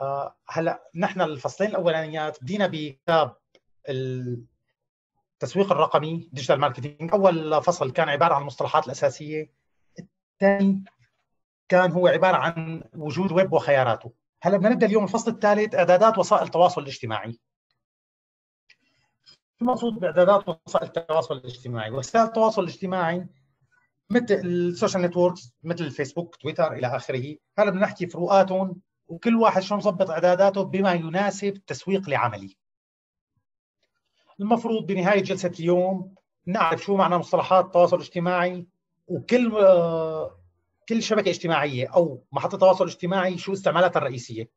آه هلا نحن الفصلين الأولانيات بدينا بكتاب التسويق الرقمي digital marketing أول فصل كان عبارة عن المصطلحات الأساسية. الثاني كان هو عبارة عن وجود ويب وخياراته. هلا بدنا نبدأ اليوم الفصل الثالث إعدادات وسائل التواصل الاجتماعي. شو المقصود بإعدادات وسائل التواصل الاجتماعي؟ وسائل التواصل الاجتماعي مثل ال social networks مثل الفيسبوك تويتر إلى آخره. هلا بدنا نحكي فروقاتهم. وكل واحد شو مظبط اعداداته بما يناسب التسويق لعملي. المفروض بنهاية جلسة اليوم نعرف شو معنى مصطلحات التواصل الاجتماعي وكل كل شبكة اجتماعية أو محطة تواصل اجتماعي شو استعمالاتها الرئيسية.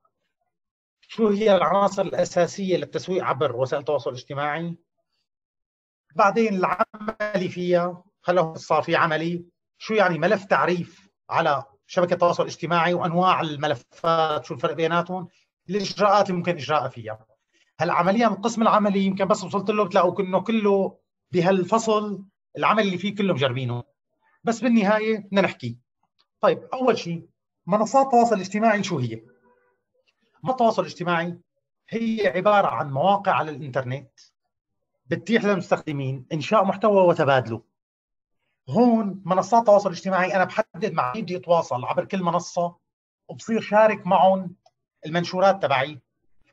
شو هي العناصر الأساسية للتسويق عبر وسائل التواصل الاجتماعي؟ بعدين العملي فيها هلا صار في عملي؟ شو يعني ملف تعريف على شبكة التواصل الاجتماعي وأنواع الملفات شو الفرق بيناتهم؟ الإجراءات اللي ممكن اجراءها فيها. هلا عمليا القسم العملي يمكن بس وصلت له بتلاقوا انه كله بهالفصل العمل اللي فيه كله مجربينه بس بالنهاية بدنا نحكي. طيب أول شيء منصات التواصل الاجتماعي شو هي؟ منصات التواصل الاجتماعي هي عبارة عن مواقع على الإنترنت بتتيح للمستخدمين إنشاء محتوى وتبادله. هون منصات التواصل الاجتماعي أنا بحدد مع مين بدي أتواصل عبر كل منصة وبصير شارك معهم المنشورات تبعي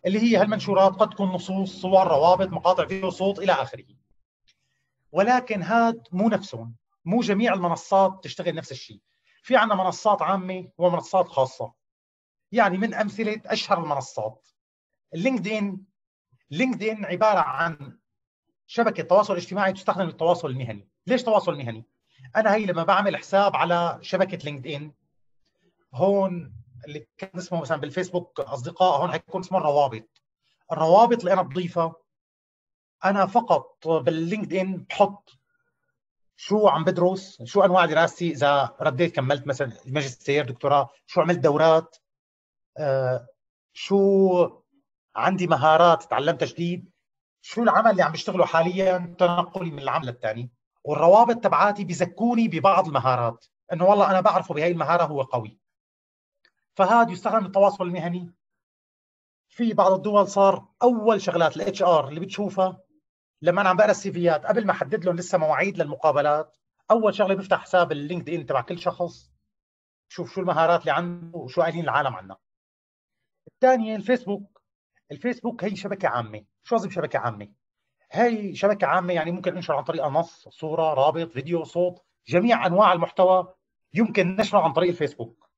اللي هي هالمنشورات قد تكون نصوص صور روابط مقاطع فيديو صوت إلى آخره. ولكن هاد مو نفسهم مو جميع المنصات تشتغل نفس الشيء. في عندنا منصات عامة ومنصات خاصة. يعني من أمثلة أشهر المنصات. اللينكد ان لينكد ان عبارة عن شبكة تواصل اجتماعي تستخدم للتواصل المهني. ليش تواصل مهني؟ أنا هي لما بعمل حساب على شبكة لينكد ان هون اللي كان اسمه مثلا بالفيسبوك أصدقاء هون حيكون اسمه الروابط. الروابط اللي أنا بضيفها أنا فقط باللينكد ان بحط شو عم بدرس شو أنواع دراستي إذا رديت كملت مثلا الماجستير دكتوراه شو عملت دورات آه شو عندي مهارات تعلمتها جديد شو العمل اللي عم بشتغله حاليا تنقلي من العمل الثاني والروابط تبعاتي بيزكوني ببعض المهارات. إنه والله أنا بعرفه بهي المهارة هو قوي. فهذا يستخدم للتواصل المهني. في بعض الدول صار أول شغلات ال HR اللي بتشوفها لما أنا عم بقرأ السيفيات قبل ما أحدد لهم لسه مواعيد للمقابلات أول شغلة بفتح حساب اللينكد ان تبع كل شخص شوف شو المهارات اللي عنده وشو قايلين العالم عنها. الثانية الفيسبوك الفيسبوك هي شبكة عامة. شو قصدي بشبكة عامة؟ هي شبكة عامة يعني ممكن انشر عن طريق نص صورة رابط فيديو صوت جميع أنواع المحتوى يمكن نشره عن طريق الفيسبوك.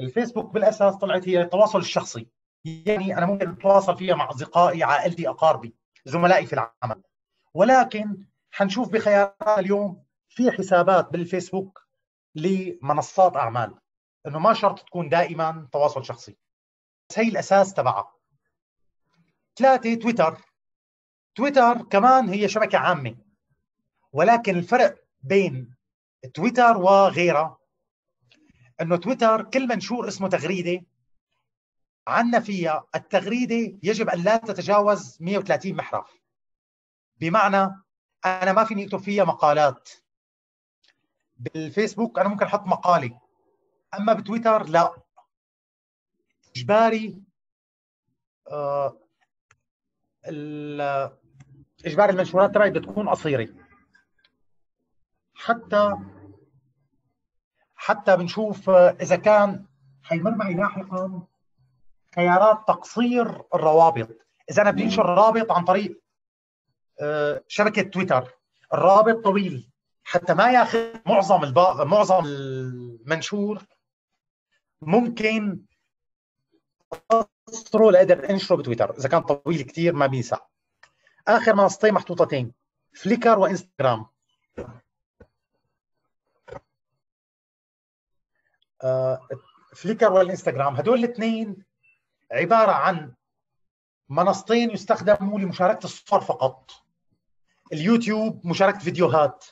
الفيسبوك بالأساس طلعت هي التواصل الشخصي. يعني أنا ممكن أتواصل فيها مع أصدقائي عائلتي أقاربي زملائي في العمل. ولكن حنشوف بخيارات اليوم في حسابات بالفيسبوك لمنصات أعمال. إنه ما شرط تكون دائما تواصل شخصي. بس هي الأساس تبعها. ثلاثة تويتر. تويتر كمان هي شبكة عامة. ولكن الفرق بين تويتر وغيرها إنه تويتر كل منشور اسمه تغريدة عندنا فيها التغريدة يجب أن لا تتجاوز 130 محرف. بمعنى أنا ما فيني أكتب فيها مقالات. بالفيسبوك أنا ممكن أحط مقالي أما بتويتر لا. إجباري آه اجباري المنشورات تبعي بتكون قصيرة. حتى حتى بنشوف إذا كان حيمر معي لاحقا خيارات تقصير الروابط. إذا أنا بدي انشر رابط عن طريق آه، شبكة تويتر الرابط طويل. حتى ما ياخذ معظم البا... معظم المنشور. ممكن اقصره لأقدر أنشره بتويتر. إذا كان طويل كثير ما بينسى. آخر منصتين محطوطتين. فليكر وانستغرام فليكر والانستغرام هدول الاثنين عبارة عن منصتين يستخدموا لمشاركة الصور فقط. اليوتيوب مشاركة فيديوهات.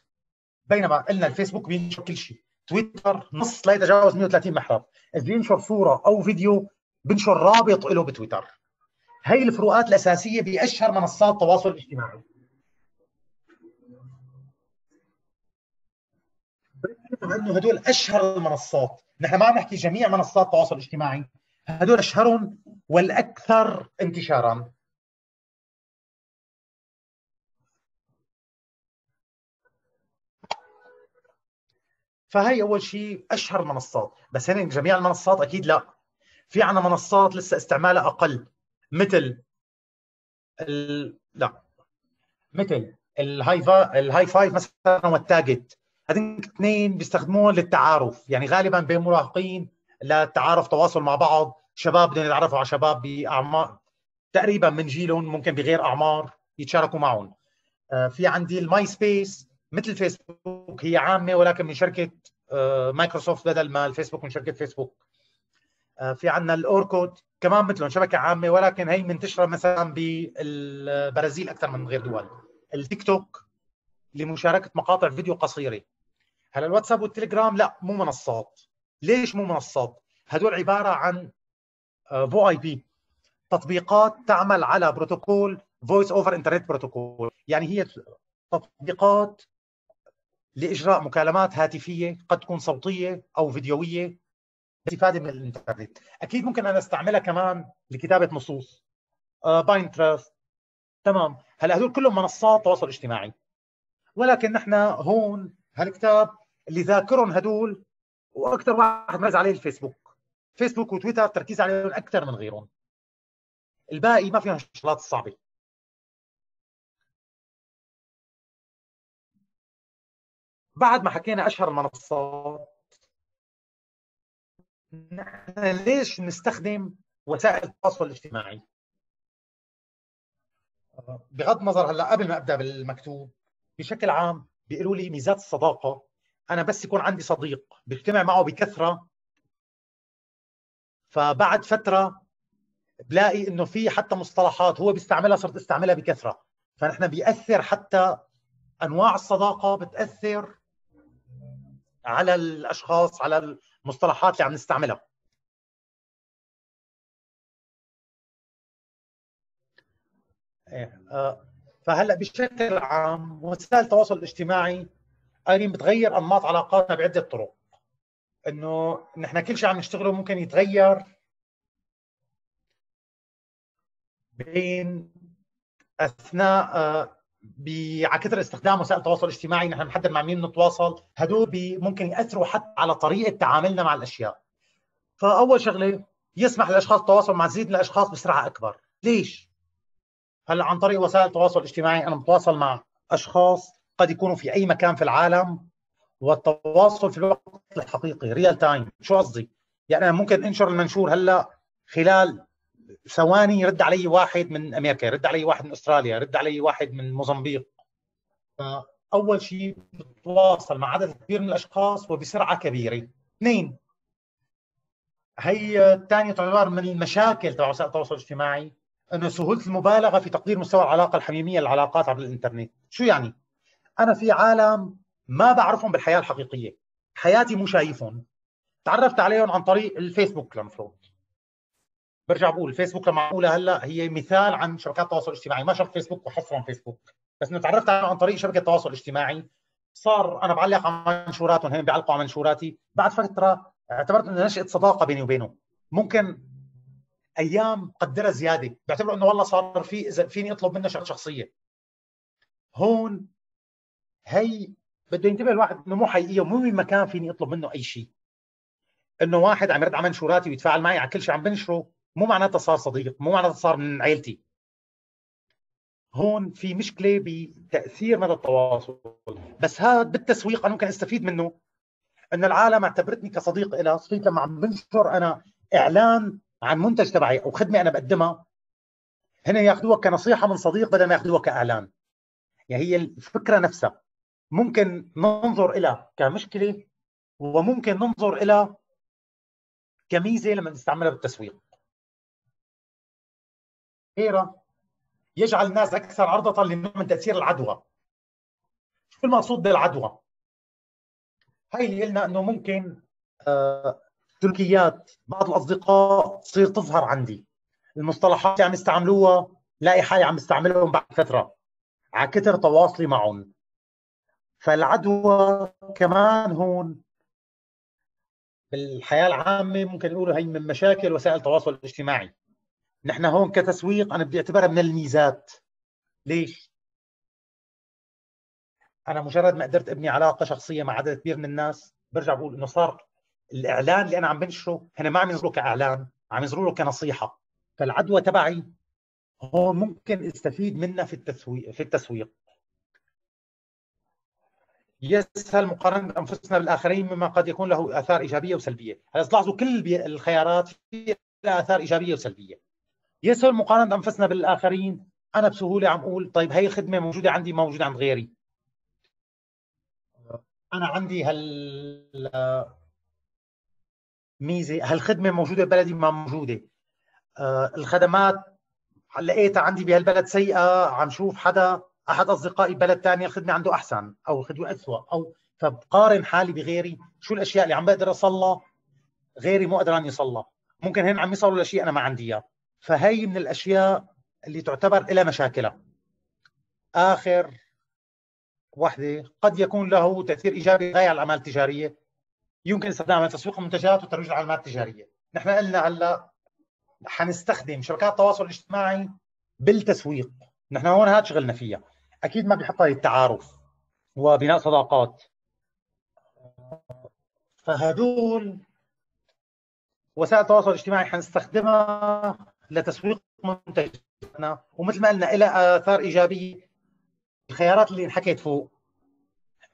بينما قلنا الفيسبوك بينشر كل شيء. تويتر نص لا يتجاوز 130 محرف اذا بينشر صورة أو فيديو بنشر رابط له بتويتر. هي الفروقات الأساسية بأشهر منصات التواصل الاجتماعي. انه هدول أشهر المنصات. نحن ما عم نحكي جميع منصات التواصل الاجتماعي. هدول أشهرهم والأكثر انتشارا. فهي أول شيء أشهر المنصات. بس هن جميع المنصات أكيد لا. في عنا منصات لسه استعمالها أقل. مثل ال... لا. مثل ال Hi fi... ال Hi5 مثلا وال Tagged هذين اثنين بيستخدموهم للتعارف. يعني غالبا بين مراهقين للتعارف تواصل مع بعض. شباب بدهم يتعرفوا على شباب بأعمار. تقريبا من جيلهم ممكن بغير أعمار يتشاركوا معهم. آه، في عندي الماي سبيس مثل فيسبوك هي عامة ولكن من شركة آه، مايكروسوفت بدل ما الفيسبوك من شركة فيسبوك آه، في عندنا ال Orkut كمان مثلهم شبكة عامة ولكن هي منتشرة مثلا بالبرازيل أكثر من غير دول. التيك توك لمشاركة مقاطع فيديو قصيرة. هلا الواتساب والتليجرام لا مو منصات. ليش مو منصات؟ هدول عبارة عن VoIP تطبيقات تعمل على بروتوكول voice over internet protocol. يعني هي تطبيقات لإجراء مكالمات هاتفية قد تكون صوتية أو فيديوية. استفاده من الإنترنت. أكيد ممكن أنا أستعملها كمان لكتابة نصوص. باينترست تمام. هلا هدول كلهم منصات تواصل اجتماعي. ولكن نحن هون هالكتاب اللي ذاكرهم هدول وأكثر واحد مركز عليه الفيسبوك. فيسبوك وتويتر تركيز عليهم أكثر من غيرهم. الباقي ما فيهم الشغلات الصعبه بعد ما حكينا أشهر المنصات نحن ليش نستخدم وسائل التواصل الاجتماعي؟ بغض النظر هلا قبل ما أبدأ بالمكتوب بشكل عام بيقولوا لي ميزات الصداقة. أنا بس يكون عندي صديق بجتمع معه بكثرة فبعد فترة بلاقي إنه في حتى مصطلحات هو بيستعملها صرت أستعملها بكثرة. فنحن بيأثر حتى أنواع الصداقة بتأثر على الأشخاص على المصطلحات اللي عم نستعملها. آه، فهلا بشكل عام وسائل التواصل الاجتماعي قايلين بتغير أنماط علاقاتنا بعدة طرق. إنه نحن كل شيء عم نشتغله ممكن يتغير بين أثناء آه، على كثر استخدام وسائل التواصل الاجتماعي نحن بنحدد مع مين نتواصل. هدول ممكن يأثروا حتى على طريقة تعاملنا مع الأشياء. فأول شغلة يسمح للاشخاص التواصل مع زيد من الأشخاص بسرعة أكبر. ليش؟ هلأ عن طريق وسائل التواصل الاجتماعي أنا متواصل مع أشخاص قد يكونوا في أي مكان في العالم والتواصل في الوقت الحقيقي ريال تايم شو قصدي؟ يعني أنا ممكن أنشر المنشور هلأ خلال ثواني يرد علي واحد من أمريكا يرد علي واحد من أستراليا يرد علي واحد من موزمبيق. فأول شيء بتواصل مع عدد كبير من الأشخاص وبسرعة كبيرة. اثنين هي الثانية تعتبر من المشاكل تبع وسائل التواصل الاجتماعي إنه سهولة المبالغة في تقدير مستوى العلاقة الحميمية للعلاقات عبر الإنترنت. شو يعني؟ أنا في عالم ما بعرفهم بالحياة الحقيقية. حياتي مو شايفهم. تعرفت عليهم عن طريق الفيسبوك لمفروض برجع بقول فيسبوك لما معموله هلأ هي مثال عن شبكات التواصل الاجتماعي. ما شرط فيسبوك وحصرا فيسبوك. بس إنه تعرفت عن طريق شبكة التواصل الاجتماعي صار أنا بعلق على منشوراتهم هن بيعلقوا على منشوراتي. بعد فترة اعتبرت إنه نشأت صداقة بيني وبينه. ممكن أيام قدرها زيادة. بعتبره إنه والله صار في إذا فيني أطلب منه شخصية. هون هي بده ينتبه الواحد إنه مو حقيقية ومو من مكان فيني أطلب منه أي شيء. إنه واحد عم يرد على منشوراتي ويتفاعل معي على كل شيء عم بنشره. مو معناتها صار صديق مو معناتها صار من عائلتي هون في مشكلة بتأثير مدى التواصل. بس هذا بالتسويق أنا ممكن أستفيد منه إن العالم اعتبرتني كصديق لها صرت لما عم بنشر أنا إعلان عن منتج تبعي أو خدمة أنا بقدمها. هنا ياخذوها كنصيحة من صديق بدل ما ياخذوها كإعلان. يعني هي الفكرة نفسها. ممكن ننظر إلى كمشكلة وممكن ننظر إلى كميزة لما نستعملها بالتسويق. غيرها يجعل الناس أكثر عرضة لنوع من تأثير العدوى. شو المقصود بالعدوى؟ هاي اللي قلنا أنه ممكن آه سلوكيات بعض الأصدقاء تصير تظهر عندي. المصطلحات اللي عم يستعملوها لاقي حالي عم استعملهم بعد فترة على كثر تواصلي معهم. فالعدوى كمان هون بالحياة العامة ممكن نقول هي من مشاكل وسائل التواصل الاجتماعي. نحن هون كتسويق أنا بدي أعتبرها من الميزات. ليش؟ أنا مجرد ما قدرت أبني علاقة شخصية مع عدد كبير من الناس برجع بقول إنه صار الإعلان اللي أنا عم بنشره هنا ما عم ينظروا كإعلان عم ينظروا له كنصيحة. فالعدوى تبعي هون ممكن استفيد منها في التسويق في التسويق. يسهل مقارنة أنفسنا بالآخرين مما قد يكون له آثار إيجابية وسلبية؟ هلا تلاحظوا كل الخيارات فيها آثار إيجابية وسلبية. يسهل مقارنة أنفسنا بالآخرين. أنا بسهولة عم أقول طيب هي الخدمة موجودة عندي موجودة عند غيري. أنا عندي هال ميزة هالخدمة موجودة ببلدي ما موجودة. آه، الخدمات لقيتها عندي بهالبلد سيئة عم شوف حدا أحد أصدقائي ببلد ثاني الخدمة عنده أحسن أو الخدمة اسوء أو فبقارن حالي بغيري. شو الأشياء اللي عم بقدر اوصلها غيري مو قدران يوصلها ممكن هن عم يصلوا لشيء أنا ما عندي إياه. فهي من الأشياء اللي تعتبر لها مشاكلها. آخر وحدة قد يكون له تأثير إيجابي غايه على الأعمال التجارية. يمكن استخدامها لتسويق المنتجات وترويج العلامات التجارية. نحن قلنا هلا حنستخدم شبكات التواصل الاجتماعي بالتسويق. نحن هون هذا شغلنا فيها. أكيد ما بيحطها التعارف وبناء صداقات. فهدول وسائل التواصل الاجتماعي حنستخدمها لتسويق منتجاتنا ومثل ما قلنا لها آثار إيجابية. الخيارات اللي انحكيت فوق.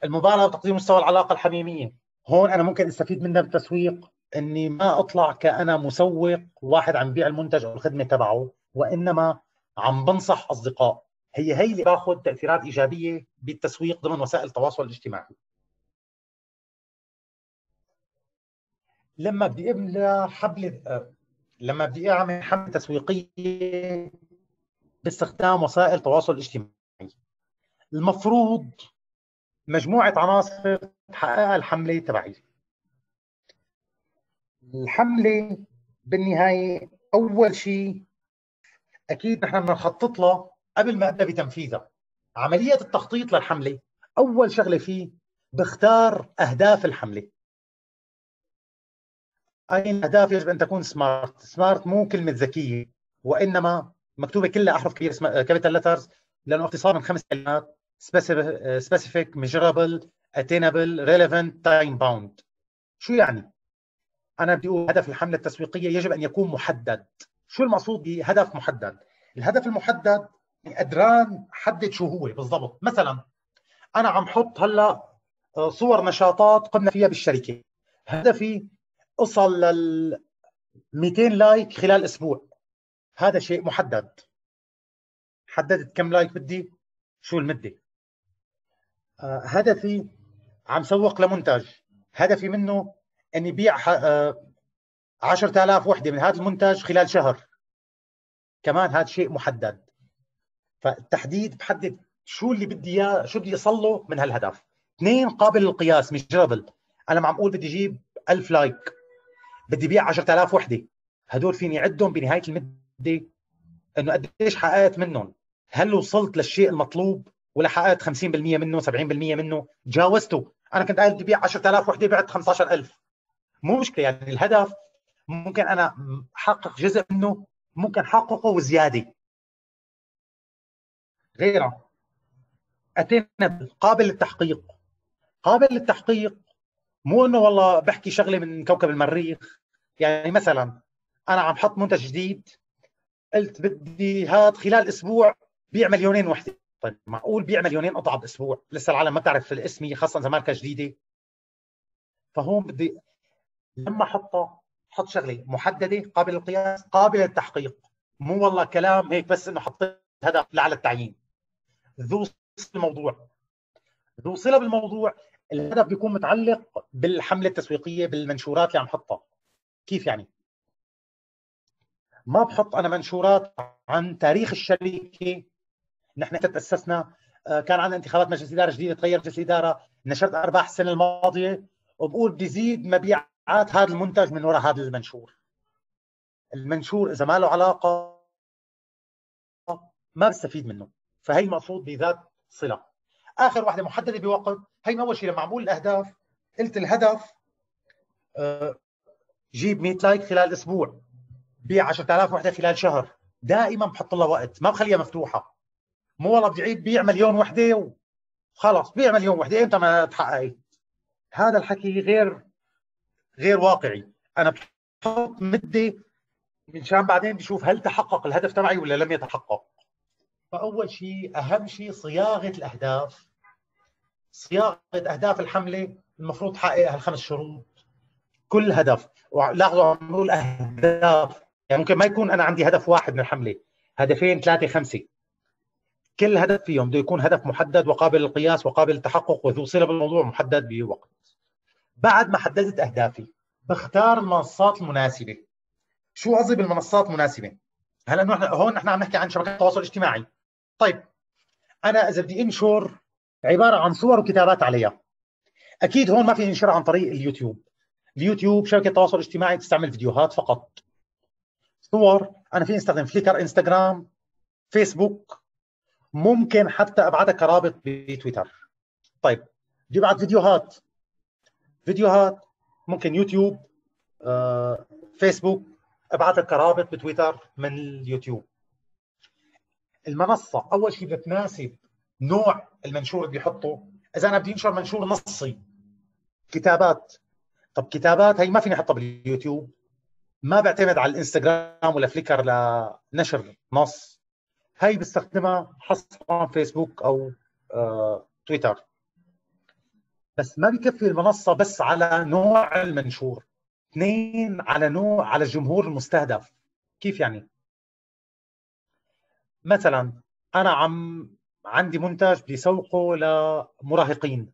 المبالغة بتقديم مستوى العلاقة الحميمية. هون أنا ممكن أستفيد منها بالتسويق. إني ما أطلع كأنا مسوق واحد عم بيع المنتج أو الخدمة تبعه وإنما عم بنصح أصدقاء. هي هي اللي باخذ تأثيرات إيجابية بالتسويق ضمن وسائل التواصل الاجتماعي. لما بدي املى حبل لما بدي اعمل حملة تسويقية باستخدام وسائل التواصل الاجتماعي. المفروض مجموعة عناصر تحققها الحملة تبعي. الحملة بالنهاية أول شيء أكيد نحن بدنا نخطط له قبل ما أبدأ بتنفيذها. عملية التخطيط للحملة أول شغلة فيه بختار أهداف الحملة. اي الاهداف يجب أن تكون SMART SMART مو كلمة ذكية وإنما مكتوبة كلها أحرف كبيرة capital letters لأنه اختصار من خمس كلمات specific measurable attainable relevant time bound شو يعني؟ أنا بدي أقول هدف الحملة التسويقية يجب أن يكون محدد. شو المقصود بهدف محدد؟ الهدف المحدد قدران حدد شو هو بالضبط. مثلا أنا عم حط هلأ آه، صور نشاطات قمنا فيها بالشركة. هدفي اصل لل 200 like خلال أسبوع. هذا شيء محدد. حددت كم like بدي؟ شو المدة؟ آه، هدفي عم سوق لمنتج. هدفي منه إني بيع 10000 وحدة من هذا المنتج خلال شهر. كمان هذا شيء محدد. فالتحديد بحدد شو اللي بدي إياه شو بدي اصل له من هالهدف. اثنين قابل للقياس مش جربل أنا عم أقول بدي أجيب 1000 لايك. بدي بيع 10000 وحدة. هدول فيني اعدهم بنهاية المدة إنه قديش حققت منهم؟ هل وصلت للشيء المطلوب ولا حققت 50% منه 70% منه؟ تجاوزته أنا كنت قايل بدي بيع 10000 وحدة بعت 15000 مو مشكلة يعني الهدف ممكن أنا احقق جزء منه ممكن احققه وزيادة. غيرها اتينا قابل للتحقيق. قابل للتحقيق مو إنه والله بحكي شغلة من كوكب المريخ يعني مثلا أنا عم حط منتج جديد قلت بدي هذا خلال أسبوع بيع مليونين وحدة. طيب معقول بيع مليونين قطعة بأسبوع؟ لسه العالم ما بتعرف الاسمي خاصة إذا ماركة جديدة. فهون بدي لما احطها حط شغلة محددة قابله للقياس قابله للتحقيق. مو والله كلام هيك بس إنه حطيت هدف لعلى التعيين. ذو الموضوع ذو صلة بالموضوع. الهدف بيكون متعلق بالحملة التسويقية بالمنشورات اللي عم حطها. كيف يعني؟ ما بحط أنا منشورات عن تاريخ الشركة نحن تاسسنا آه، كان عندنا انتخابات مجلس إدارة جديدة تغير مجلس الاداره نشرت أرباح السنة الماضية. وبقول بزيد مبيعات هذا المنتج من وراء هذا المنشور. المنشور إذا ما له علاقة ما بستفيد منه. فهي المقصود بذات صلة. آخر واحدة محددة بوقت. هي أول شيء لما عم بقول الأهداف قلت الهدف آه، جيب 100 لايك خلال أسبوع. بيع 10000 وحدة خلال شهر. دائما بحط لها وقت. ما بخليها مفتوحة. مو والله بدي عيد بيع مليون وحدة وخلص بيع مليون وحدة. إمتى ما تحققي؟ هذا الحكي غير غير واقعي. أنا بحط مدة مشان بعدين بشوف هل تحقق الهدف تبعي ولا لم يتحقق. فأول شيء أهم شيء صياغة الأهداف. صياغة أهداف الحملة المفروض تحقق هالخمس شروط. كل هدف ولاحظوا عم نقول أهداف. يعني ممكن ما يكون أنا عندي هدف واحد من الحملة. هدفين ثلاثة خمسة. كل هدف فيهم بده يكون هدف محدد وقابل للقياس وقابل للتحقق وذو صله بالموضوع محدد بوقت بعد ما حددت أهدافي بختار المنصات المناسبة. شو قصدي بالمنصات المناسبة؟ هلا نحن هون نحن عم نحكي عن شبكات التواصل الاجتماعي. طيب أنا إذا بدي إنشر عبارة عن صور وكتابات عليها أكيد هون ما في انشرها عن طريق اليوتيوب. اليوتيوب شبكه تواصل اجتماعي تستعمل فيديوهات فقط. صور أنا في استخدم فليكر انستغرام فيسبوك ممكن حتى ابعثها كرابط بتويتر. طيب بدي ابعث فيديوهات. فيديوهات ممكن يوتيوب فيسبوك ابعثها كرابط بتويتر من اليوتيوب. المنصة أول شيء بتناسب نوع المنشور اللي بيحطه. إذا أنا بدي أنشر منشور نصي كتابات. طب كتابات هي ما فيني أحطها باليوتيوب. ما بعتمد على الإنستغرام ولا فليكر لنشر نص. هي بستخدمها حصرا فيسبوك أو آه، تويتر. بس ما بكفي المنصة بس على نوع المنشور. اثنين على نوع على الجمهور المستهدف. كيف يعني؟ مثلا أنا عم عندي منتج بدي سوقه لمراهقين.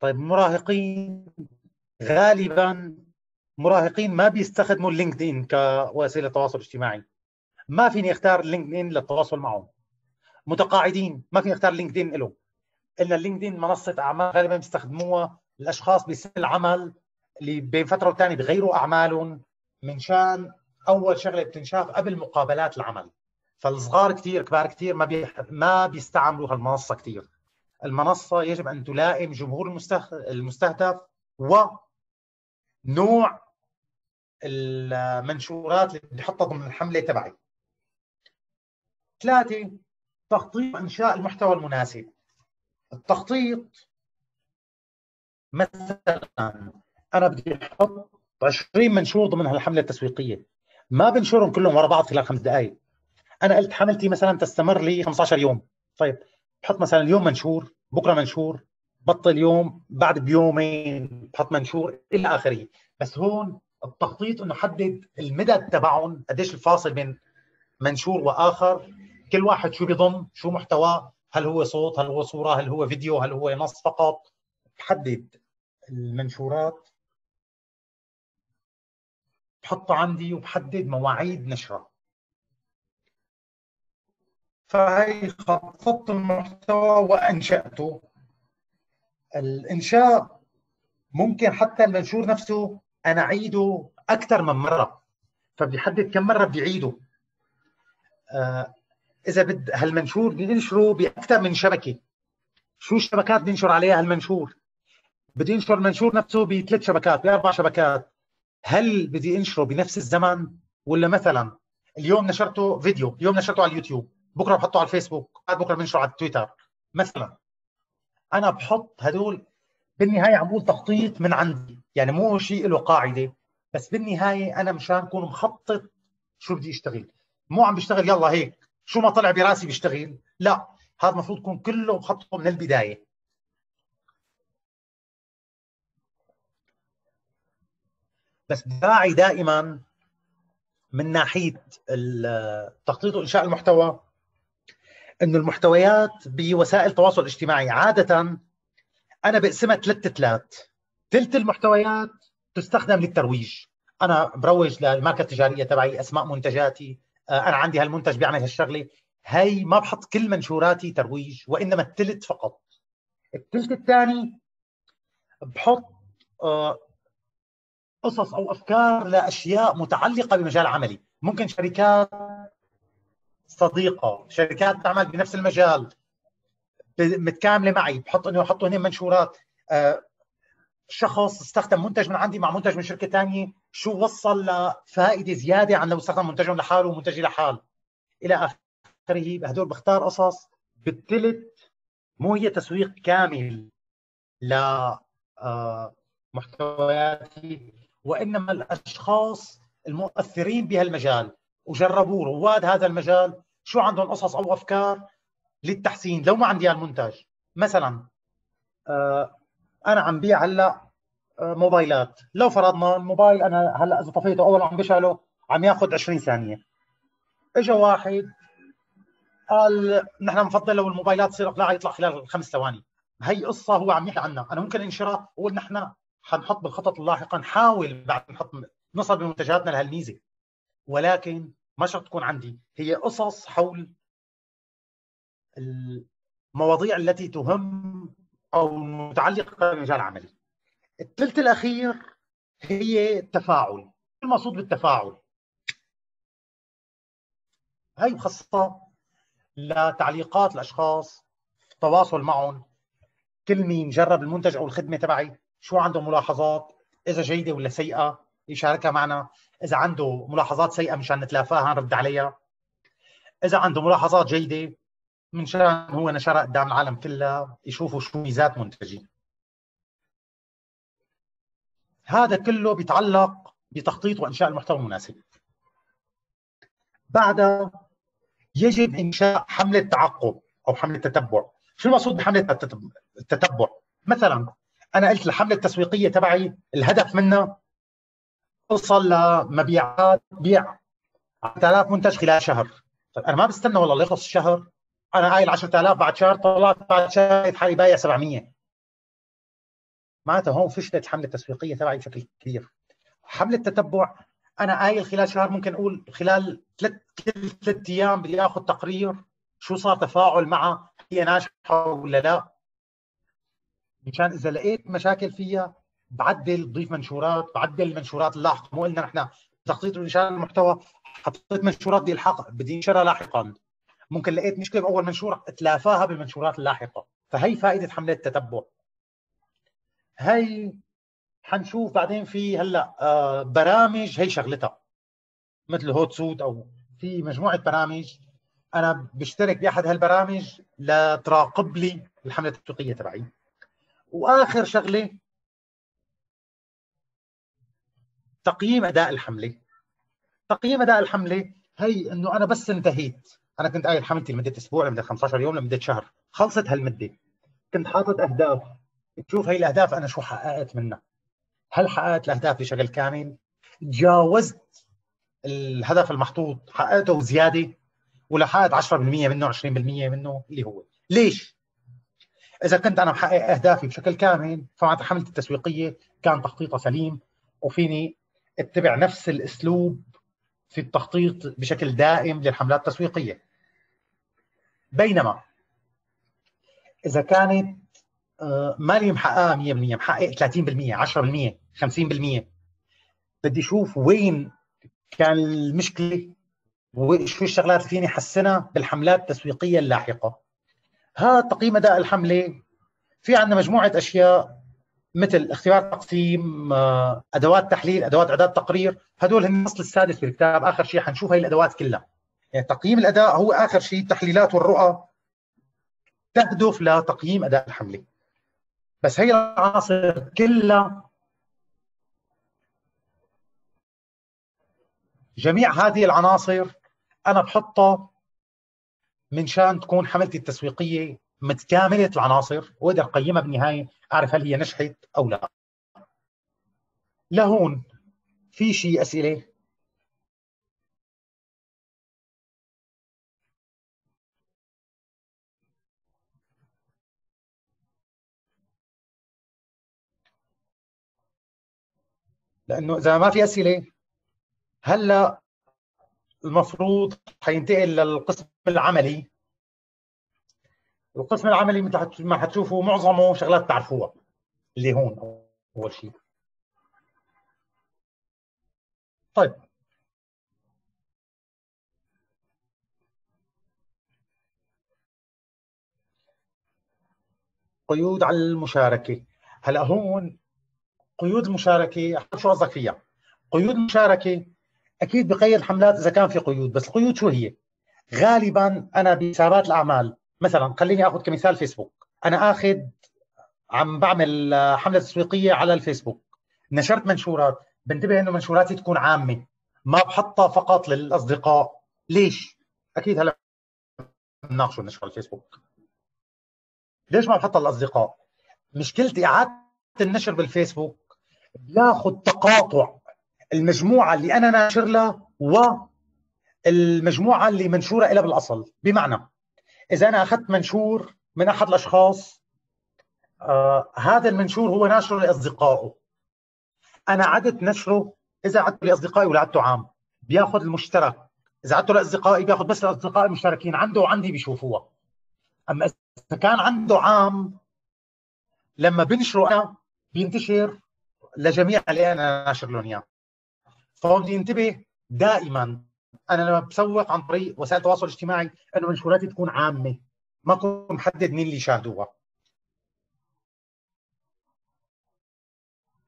طيب مراهقين غالبا مراهقين ما بيستخدموا اللينكدين كوسيلة تواصل اجتماعي. ما فيني أختار لينكدين للتواصل معهم. متقاعدين ما فيني أختار لينكدين له الا اللينكدين منصة أعمال غالبا بيستخدموها الاشخاص بسن العمل اللي بين فترة وثانيه بغيروا أعمالهم من شان أول شغلة بتنشاف قبل مقابلات العمل. فالصغار كثير كبار كثير ما. ما بيستعملوا هالمنصة كثير المنصة يجب أن تلائم جمهور المستهدف ونوع المنشورات اللي بدي احطها ضمن الحملة تبعي. ثلاثة تخطيط أنشاء المحتوى المناسب. التخطيط مثلا أنا بدي أحط 20 منشور ضمن هالحملة التسويقية. ما بنشرهم كلهم ورا بعض خلال خمس دقائق أنا قلت حملتي مثلا تستمر لي 15 يوم. طيب بحط مثلا اليوم منشور بكرة منشور بطل يوم بعد بيومين بحط منشور إلى آخره. بس هون التخطيط إنه حدد المدد تبعهم قديش الفاصل بين منشور وآخر. كل واحد شو بيضم شو محتواه هل هو صوت هل هو صورة هل هو فيديو هل هو نص فقط. بحدد المنشورات. بحطه عندي وبحدد مواعيد نشرة. فهي خططت المحتوى وأنشأته. الإنشاء ممكن حتى المنشور نفسه أنا أعيده أكثر من مرة. فبدي احدد كم مرة بدي اعيده آه إذا بد هالمنشور بدي انشره بأكثر من شبكة. شو الشبكات بدي انشر عليها هالمنشور بدي انشر المنشور نفسه بثلاث شبكات بأربع شبكات. هل بدي انشره بنفس الزمن؟ ولا مثلا اليوم نشرته فيديو اليوم نشرته على اليوتيوب بكرة بحطه على الفيسبوك بعد بكرة بنشره على التويتر مثلا. أنا بحط هدول بالنهاية عم بقول تخطيط من عندي يعني مو شيء له قاعدة بس بالنهاية أنا مشان أكون مخطط شو بدي أشتغل. مو عم بشتغل يلا هيك شو ما طلع براسي بشتغل لا هذا المفروض يكون كله مخطط من البداية. بس داعي دائما من ناحية التخطيط وإنشاء المحتوى إنه المحتويات بوسائل التواصل الاجتماعي. عادة أنا بقسمها ثلاث ثلاث ثلث المحتويات تستخدم للترويج. أنا بروج للماركة التجارية تبعي أسماء منتجاتي. آه، أنا عندي هالمنتج بيعمل هالشغلة. هي ما بحط كل منشوراتي ترويج وإنما الثلث فقط. الثلث الثاني بحط آه، قصص أو أفكار لأشياء متعلقة بمجال عملي. ممكن شركات صديقة. شركات تعمل بنفس المجال. متكاملة معي. بحط انه أحط هنا منشورات. آه، شخص استخدم منتج من عندي مع منتج من شركة ثانية شو وصل لفائدة زيادة عن لو استخدم منتجهم لحاله ومنتجي لحال. إلى آخره. هدول بختار قصص بالثلث مو هي تسويق كامل ل آه، محتوياتي وإنما الأشخاص المؤثرين بهالمجال. وجربوه. رواد هذا المجال. شو عندهم قصص أو أفكار للتحسين؟ لو ما عندي المنتج. مثلا آه، أنا عم بيع هلأ آه، موبايلات. لو فرضنا الموبايل أنا هلأ إذا طفيته أول عم بشعله عم ياخذ 20 ثانية. اجى واحد قال نحن بنفضل لو الموبايلات تصير اقلاع يطلع خلال خمس ثواني. هي قصة هو عم يحكي عنها. أنا ممكن انشرها وأقول نحن حنحط بالخطط اللاحقة نحاول بعد نحط نصل بمنتجاتنا لهالميزة. ولكن ما شرط تكون عندي هي قصص حول المواضيع التي تهم أو متعلقة بمجال العملي الثلث الأخير هي التفاعل المقصود بالتفاعل. هي مخصصة لتعليقات الأشخاص التواصل معهم. كل مين جرب المنتج أو الخدمة تبعي شو عنده ملاحظات إذا جيدة ولا سيئة يشاركها معنا. إذا عنده ملاحظات سيئة مشان نتلافاها نرد عليها. إذا عنده ملاحظات جيدة من شان هو نشرها قدام العالم كلها يشوفوا شو ميزات منتجي هذا كله بيتعلق بتخطيط وإنشاء المحتوى المناسب. بعدها يجب إنشاء حملة تعقب أو حملة تتبع. شو المقصود بحملة التتبع؟ مثلا أنا قلت الحملة التسويقية تبعي الهدف منها اوصل لمبيعات بيع. 10000 منتج خلال شهر. طيب أنا ما بستنى والله يخلص الشهر. أنا قايل 10000 بعد شهر طلعت بعد شهر حالي بايع 700 معناتها هون فشلت الحمله التسويقيه تبعي بشكل كبير. حملة تتبع أنا قايل خلال شهر ممكن أقول خلال ثلاث ثلاث أيام بدي اخذ تقرير شو صار تفاعل معها هي ناجحة ولا لا. مشان إذا لقيت مشاكل فيها بعدل بضيف منشورات بعدل المنشورات اللاحقه مو قلنا نحن تخطيط وانشاء المحتوى حطيت منشورات بدي الحق بدي انشرها لاحقا. ممكن لقيت مشكلة بأول منشور اتلافاها بالمنشورات اللاحقة. فهي فائدة حملة التتبع. هي حنشوف بعدين في هلأ آه برامج هي شغلتها. مثل هوت سوت أو في مجموعة برامج. أنا بشترك بأحد هالبرامج لتراقب لي الحملة التسويقيه تبعي. وآخر شغلة تقييم أداء الحملة. تقييم أداء الحملة هي إنه أنا بس انتهيت. أنا كنت قايل حملتي لمدة أسبوع لمدة 15 يوم لمدة شهر. خلصت هالمدة. كنت حاطط أهداف. تشوف هي الأهداف أنا شو حققت منها. هل حققت الأهداف بشكل كامل؟ تجاوزت الهدف المحطوط. حققته زيادة. ولا حققت 10% منه 20% منه اللي هو. ليش؟ إذا كنت أنا محقق أهدافي بشكل كامل فمعناتها حملتي التسويقية كان تخطيطها سليم. وفيني اتبع نفس الأسلوب في التخطيط بشكل دائم للحملات التسويقية. بينما إذا كانت آه، مالي محققها 100% محقق 30% 10% 50% بدي أشوف وين كان المشكلة وشو الشغلات اللي فيني أحسنها بالحملات التسويقية اللاحقة. هذا تقييم أداء الحملة. في عندنا مجموعة أشياء مثل اختبار تقسيم آه، أدوات تحليل أدوات إعداد تقرير هدول هم الفصل السادس في الكتاب آخر شيء حنشوف هي الأدوات كلها. يعني تقييم الأداء هو آخر شيء التحليلات والرؤى تهدف لتقييم أداء الحملة. بس هي العناصر كلها جميع هذه العناصر أنا بحطها من شان تكون حملتي التسويقية متكاملة العناصر واقدر اقيمها بالنهايه أعرف هل هي نجحت أو لا. لهون في شيء أسئلة؟ لأنه إذا ما في أسئلة هلأ المفروض حينتقل للقسم العملي. القسم العملي مثل ما حتشوفوا معظمه شغلات تعرفوها اللي هون أول شيء. طيب. قيود على المشاركة. هلا هون قيود المشاركة شو قصدك فيها. قيود المشاركة أكيد بقيد الحملات إذا كان في قيود بس القيود شو هي؟ غالبا أنا بحسابات الأعمال مثلا خليني آخذ كمثال فيسبوك. أنا آخذ عم بعمل حملة تسويقية على الفيسبوك. نشرت منشورات. بنتبه إنه منشوراتي تكون عامة. ما بحطها فقط للأصدقاء. ليش؟ أكيد هلا بنناقشه النشر على الفيسبوك. ليش ما بحطها للأصدقاء؟ مشكلتي إعادة النشر بالفيسبوك. بياخذ تقاطع المجموعة اللي أنا ناشر لها والمجموعه اللي منشورة لها بالأصل. بمعنى إذا أنا أخذت منشور من أحد الأشخاص آه هذا المنشور هو ناشره لأصدقائه. أنا عدت نشره إذا عدته لأصدقائي ولا عدته عام. بياخذ المشترك. إذا عدته لأصدقائي بياخذ بس الاصدقاء المشتركين. عنده وعندي بيشوفوها. أما إذا كان عنده عام لما بنشره أنا بينتشر لجميع اللي أنا ناشر لهم اياه فهون بدي انتبه دائما أنا لما بسوق عن طريق وسائل التواصل الاجتماعي إنه منشوراتي تكون عامة. ما أكون محدد مين اللي يشاهدوها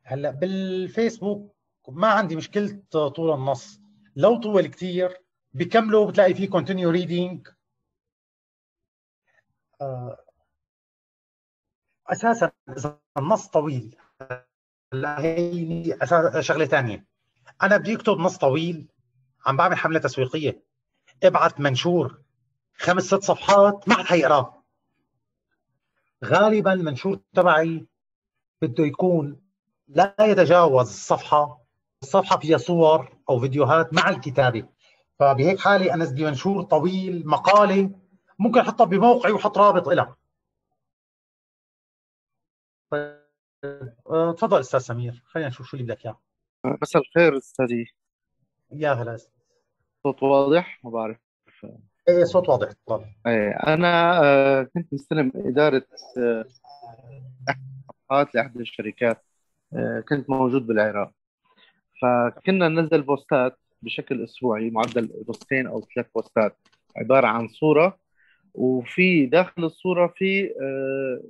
هلأ بالفيسبوك ما عندي مشكلة طول النص. لو طول كثير بكملوا بتلاقي فيه continue reading أساسا إذا النص طويل هي شغلة ثانية أنا بدي أكتب نص طويل عم بعمل حملة تسويقية. ابعث منشور. خمس ست صفحات ما حد حيقراه غالبا المنشور تبعي بده يكون لا يتجاوز صفحة الصفحه فيها صور أو فيديوهات مع الكتابة. فبهيك حالي أنا بدي منشور طويل مقالة ممكن أحطها بموقعي وأحط رابط لها طيب آه، تفضل أستاذ سمير. خلينا نشوف شو اللي بدك إياه. مساء الخير أستاذي. يا هلا صوت واضح؟ ما بعرف. إيه صوت واضح. تفضل. إيه أنا آه، كنت مستلم إدارة آه، لأحد الشركات كنت موجود بالعراق. فكنا ننزل بوستات بشكل أسبوعي معدل بوستين أو ثلاث بوستات عبارة عن صورة. وفي داخل الصورة في آه،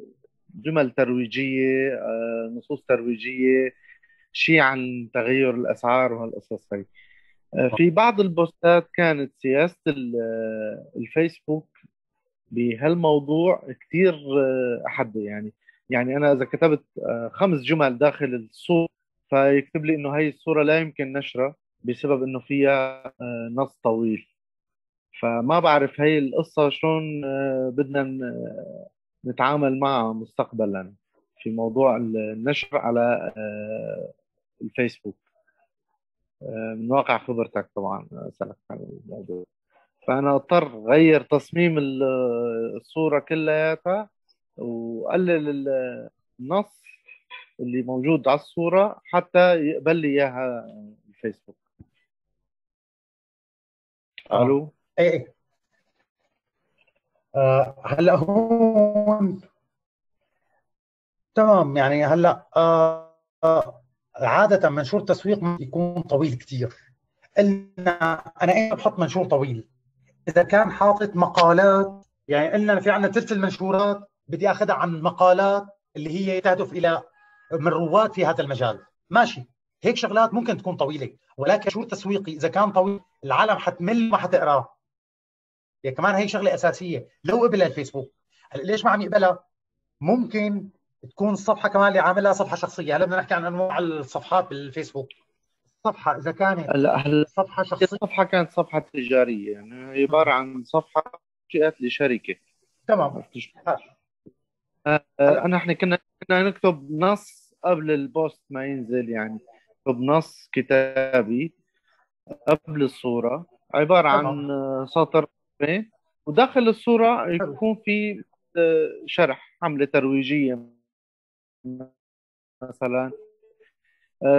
جمل ترويجية آه، نصوص ترويجية شيء عن تغير الأسعار وهالقصص هي آه، في بعض البوستات كانت سياسة الفيسبوك بهالموضوع كثير احدي يعني يعني أنا إذا كتبت خمس جمل داخل الصورة فيكتب لي إنه هي الصورة لا يمكن نشرها بسبب إنه فيها آه، نص طويل. فما بعرف هي القصة شلون آه، بدنا نتعامل معها مستقبلا في موضوع النشر على آه، الفيسبوك. من واقع خبرتك طبعا اسالك عن الموضوع. فأنا أضطر غير تصميم الصورة كلياتها وقلل النص اللي موجود على الصورة حتى يقبل لي إياها الفيسبوك. آه. ألو؟ إيه إيه. آه هلأ هون؟ تمام يعني هلأ آه آه عادة منشور تسويق يكون طويل كثير قلنا أنا اين بحط منشور طويل؟ إذا كان حاطط مقالات يعني قلنا في عندنا ثلث المنشورات بدي أخذها عن مقالات اللي هي تهدف إلى من رواد في هذا المجال. ماشي. هيك شغلات ممكن تكون طويلة. ولكن شو تسويقي إذا كان طويل العالم حتمل ما حتقراه يعني كمان هي شغلة أساسية. لو قبل الفيسبوك. هلأ ليش ما عم يقبلها؟ ممكن تكون الصفحه كمان اللي عاملها صفحة شخصية. هلا بدنا نحكي عن أنواع الصفحات بالفيسبوك. الصفحه إذا كانت هلا صفحة شخصية. الصفحة كانت صفحة تجارية؟ يعني عبارة عن صفحة جاءت لشركة. تمام. آه. آه. انا إحنا كنا كنا نكتب نص قبل البوست ما ينزل يعني بنص كتابي قبل الصورة. عبارة عن سطر وداخل الصورة يكون في شرح حملة ترويجية. مثلا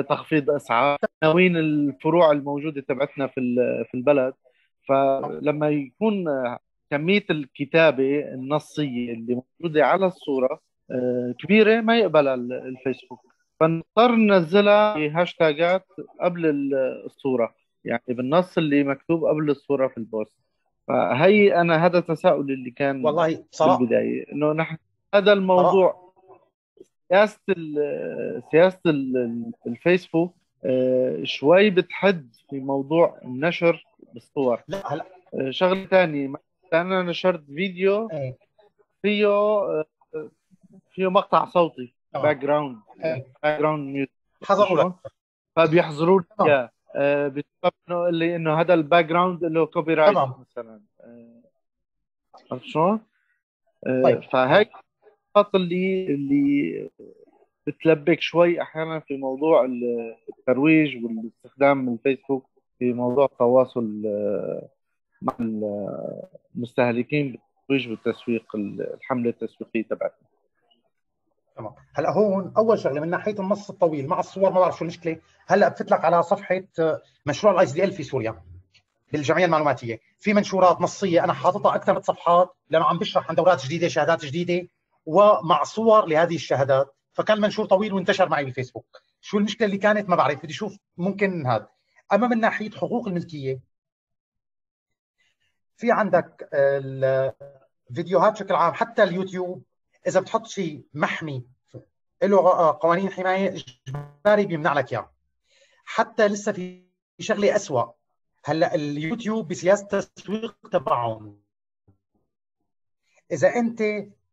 تخفيض أسعار عناوين الفروع الموجودة تبعتنا في في البلد. فلما يكون كمية الكتابة النصية اللي موجودة على الصورة كبيرة ما يقبلها الفيسبوك. فنضطر ننزلها بهاشتاجات قبل الصورة. يعني بالنص اللي مكتوب قبل الصورة في البوست. فهي أنا هذا التساؤل اللي كان والله صراحة بالبدايه إنه نحن هذا الموضوع سياسة سياسة الفيسبوك شوي بتحد في موضوع النشر بالصور لا هلا شغلة ثانية أنا نشرت فيديو إيه فيه فيه مقطع صوتي آه. background إيه. background music حظروا لك فبيحظروا آه، بسبب انه اللي إنه هذا ال background له copyright. مثلا آه، عرفت شلون؟ آه، طيب. فهي النقاط اللي اللي بتلبك شوي أحيانا في موضوع الترويج والاستخدام من الفيسبوك في موضوع التواصل آه، مع المستهلكين بالترويج والتسويق الحملة التسويقية تبعتهم تمام. هلا هون أول شغلة من ناحية النص الطويل مع الصور ما بعرف شو المشكلة. هلا بفوت لك على صفحة آه، مشروع ال ICDL في سوريا بالجمعيه المعلوماتية. في منشورات نصية أنا حاططها أكثر من صفحات لأنه عم بشرح عن دورات جديدة شهادات جديدة. ومع صور لهذه الشهادات. فكان المنشور طويل وانتشر معي بالفيسبوك. شو المشكلة اللي كانت؟ ما بعرف. بدي أشوف ممكن هذا. أما من ناحية حقوق الملكية في عندك الفيديوهات بشكل عام حتى اليوتيوب إذا بتحط شيء محمي له قوانين حماية إجباري بيمنع لك إياه. حتى لسه في شغلة أسوأ. هلأ اليوتيوب بسياسة التسويق تبعهم. إذا أنت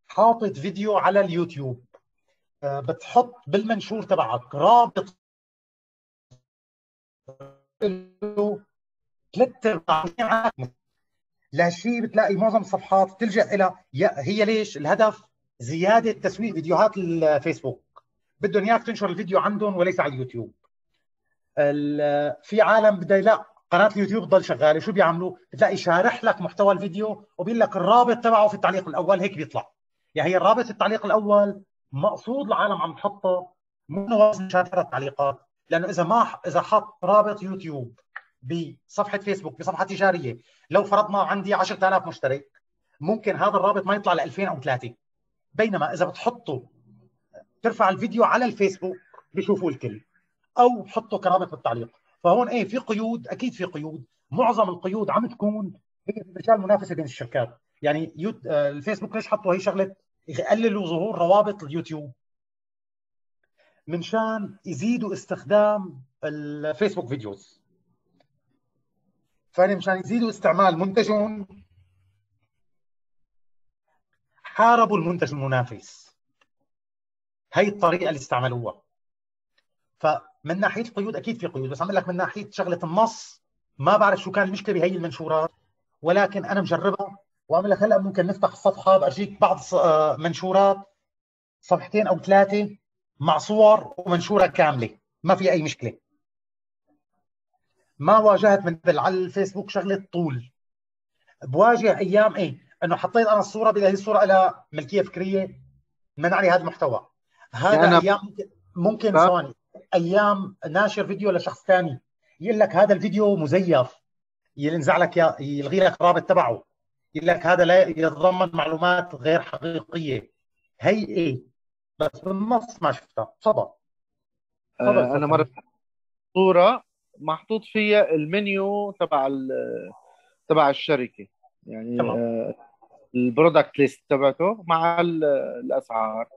حاطط فيديو على اليوتيوب. آه، بتحط بالمنشور تبعك. رابط ثلاث ارباع لا شيء بتلاقي معظم الصفحات تلجا إلى هي ليش؟ الهدف زيادة تسويق فيديوهات الفيسبوك. بدهم إياك تنشر الفيديو عندهم وليس على اليوتيوب. في عالم بدها لا قناة اليوتيوب تضل شغالة. شو بيعملوا؟ بتلاقي شارح لك محتوى الفيديو وبيقول لك الرابط تبعه في التعليق الأول. هيك بيطلع. يعني هي الرابط في التعليق الأول مقصود العالم عم تحطه مو شارح التعليقات لأنه إذا ما إذا حط رابط يوتيوب بصفحة فيسبوك بصفحة تجارية لو فرضنا عندي 10000 مشترك ممكن هذا الرابط ما يطلع ل 2000 أو 3 بينما إذا بتحطه ترفع الفيديو على الفيسبوك بيشوفوا الكل أو حطه كرابط بالتعليق. فهون إيه في قيود أكيد في قيود. معظم القيود عم تكون هي مجال منافسه بين الشركات. يعني يوت... آه، الفيسبوك ليش حطوا هي شغلة يقللوا ظهور روابط اليوتيوب؟ منشان يزيدوا استخدام الفيسبوك فيديوز. فهني مشان يزيدوا استعمال منتجهم. حاربوا المنتج المنافس. هي الطريقة اللي استعملوها. فمن ناحية القيود أكيد في قيود بس عم لك من ناحية شغلة النص ما بعرف شو كان المشكلة بهي المنشورات ولكن أنا مجربها. واعمل لك هلا ممكن نفتح الصفحة بأرجيك بعض آه، منشورات صفحتين أو ثلاثة مع صور ومنشورة كاملة. ما في أي مشكلة. ما واجهت من على الفيسبوك شغلة طول. بواجه أيام إيه إنه حطيت أنا الصورة هي الصورة لها ملكية فكرية منعني هذا المحتوى. هذا يعني أيام ممكن ممكن ثواني. أيام ناشر فيديو لشخص ثاني. يقول لك هذا الفيديو مزيف. ينزع لك يلغي لك الرابط تبعه. يقول لك هذا لا يتضمن معلومات غير حقيقية. هي إيه؟ بس بالنص ما شفتها. تفضل. آه أنا مره صورة محطوط فيها المنيو تبع تبع الشركة. يعني آه ال product list تبعته مع الأسعار.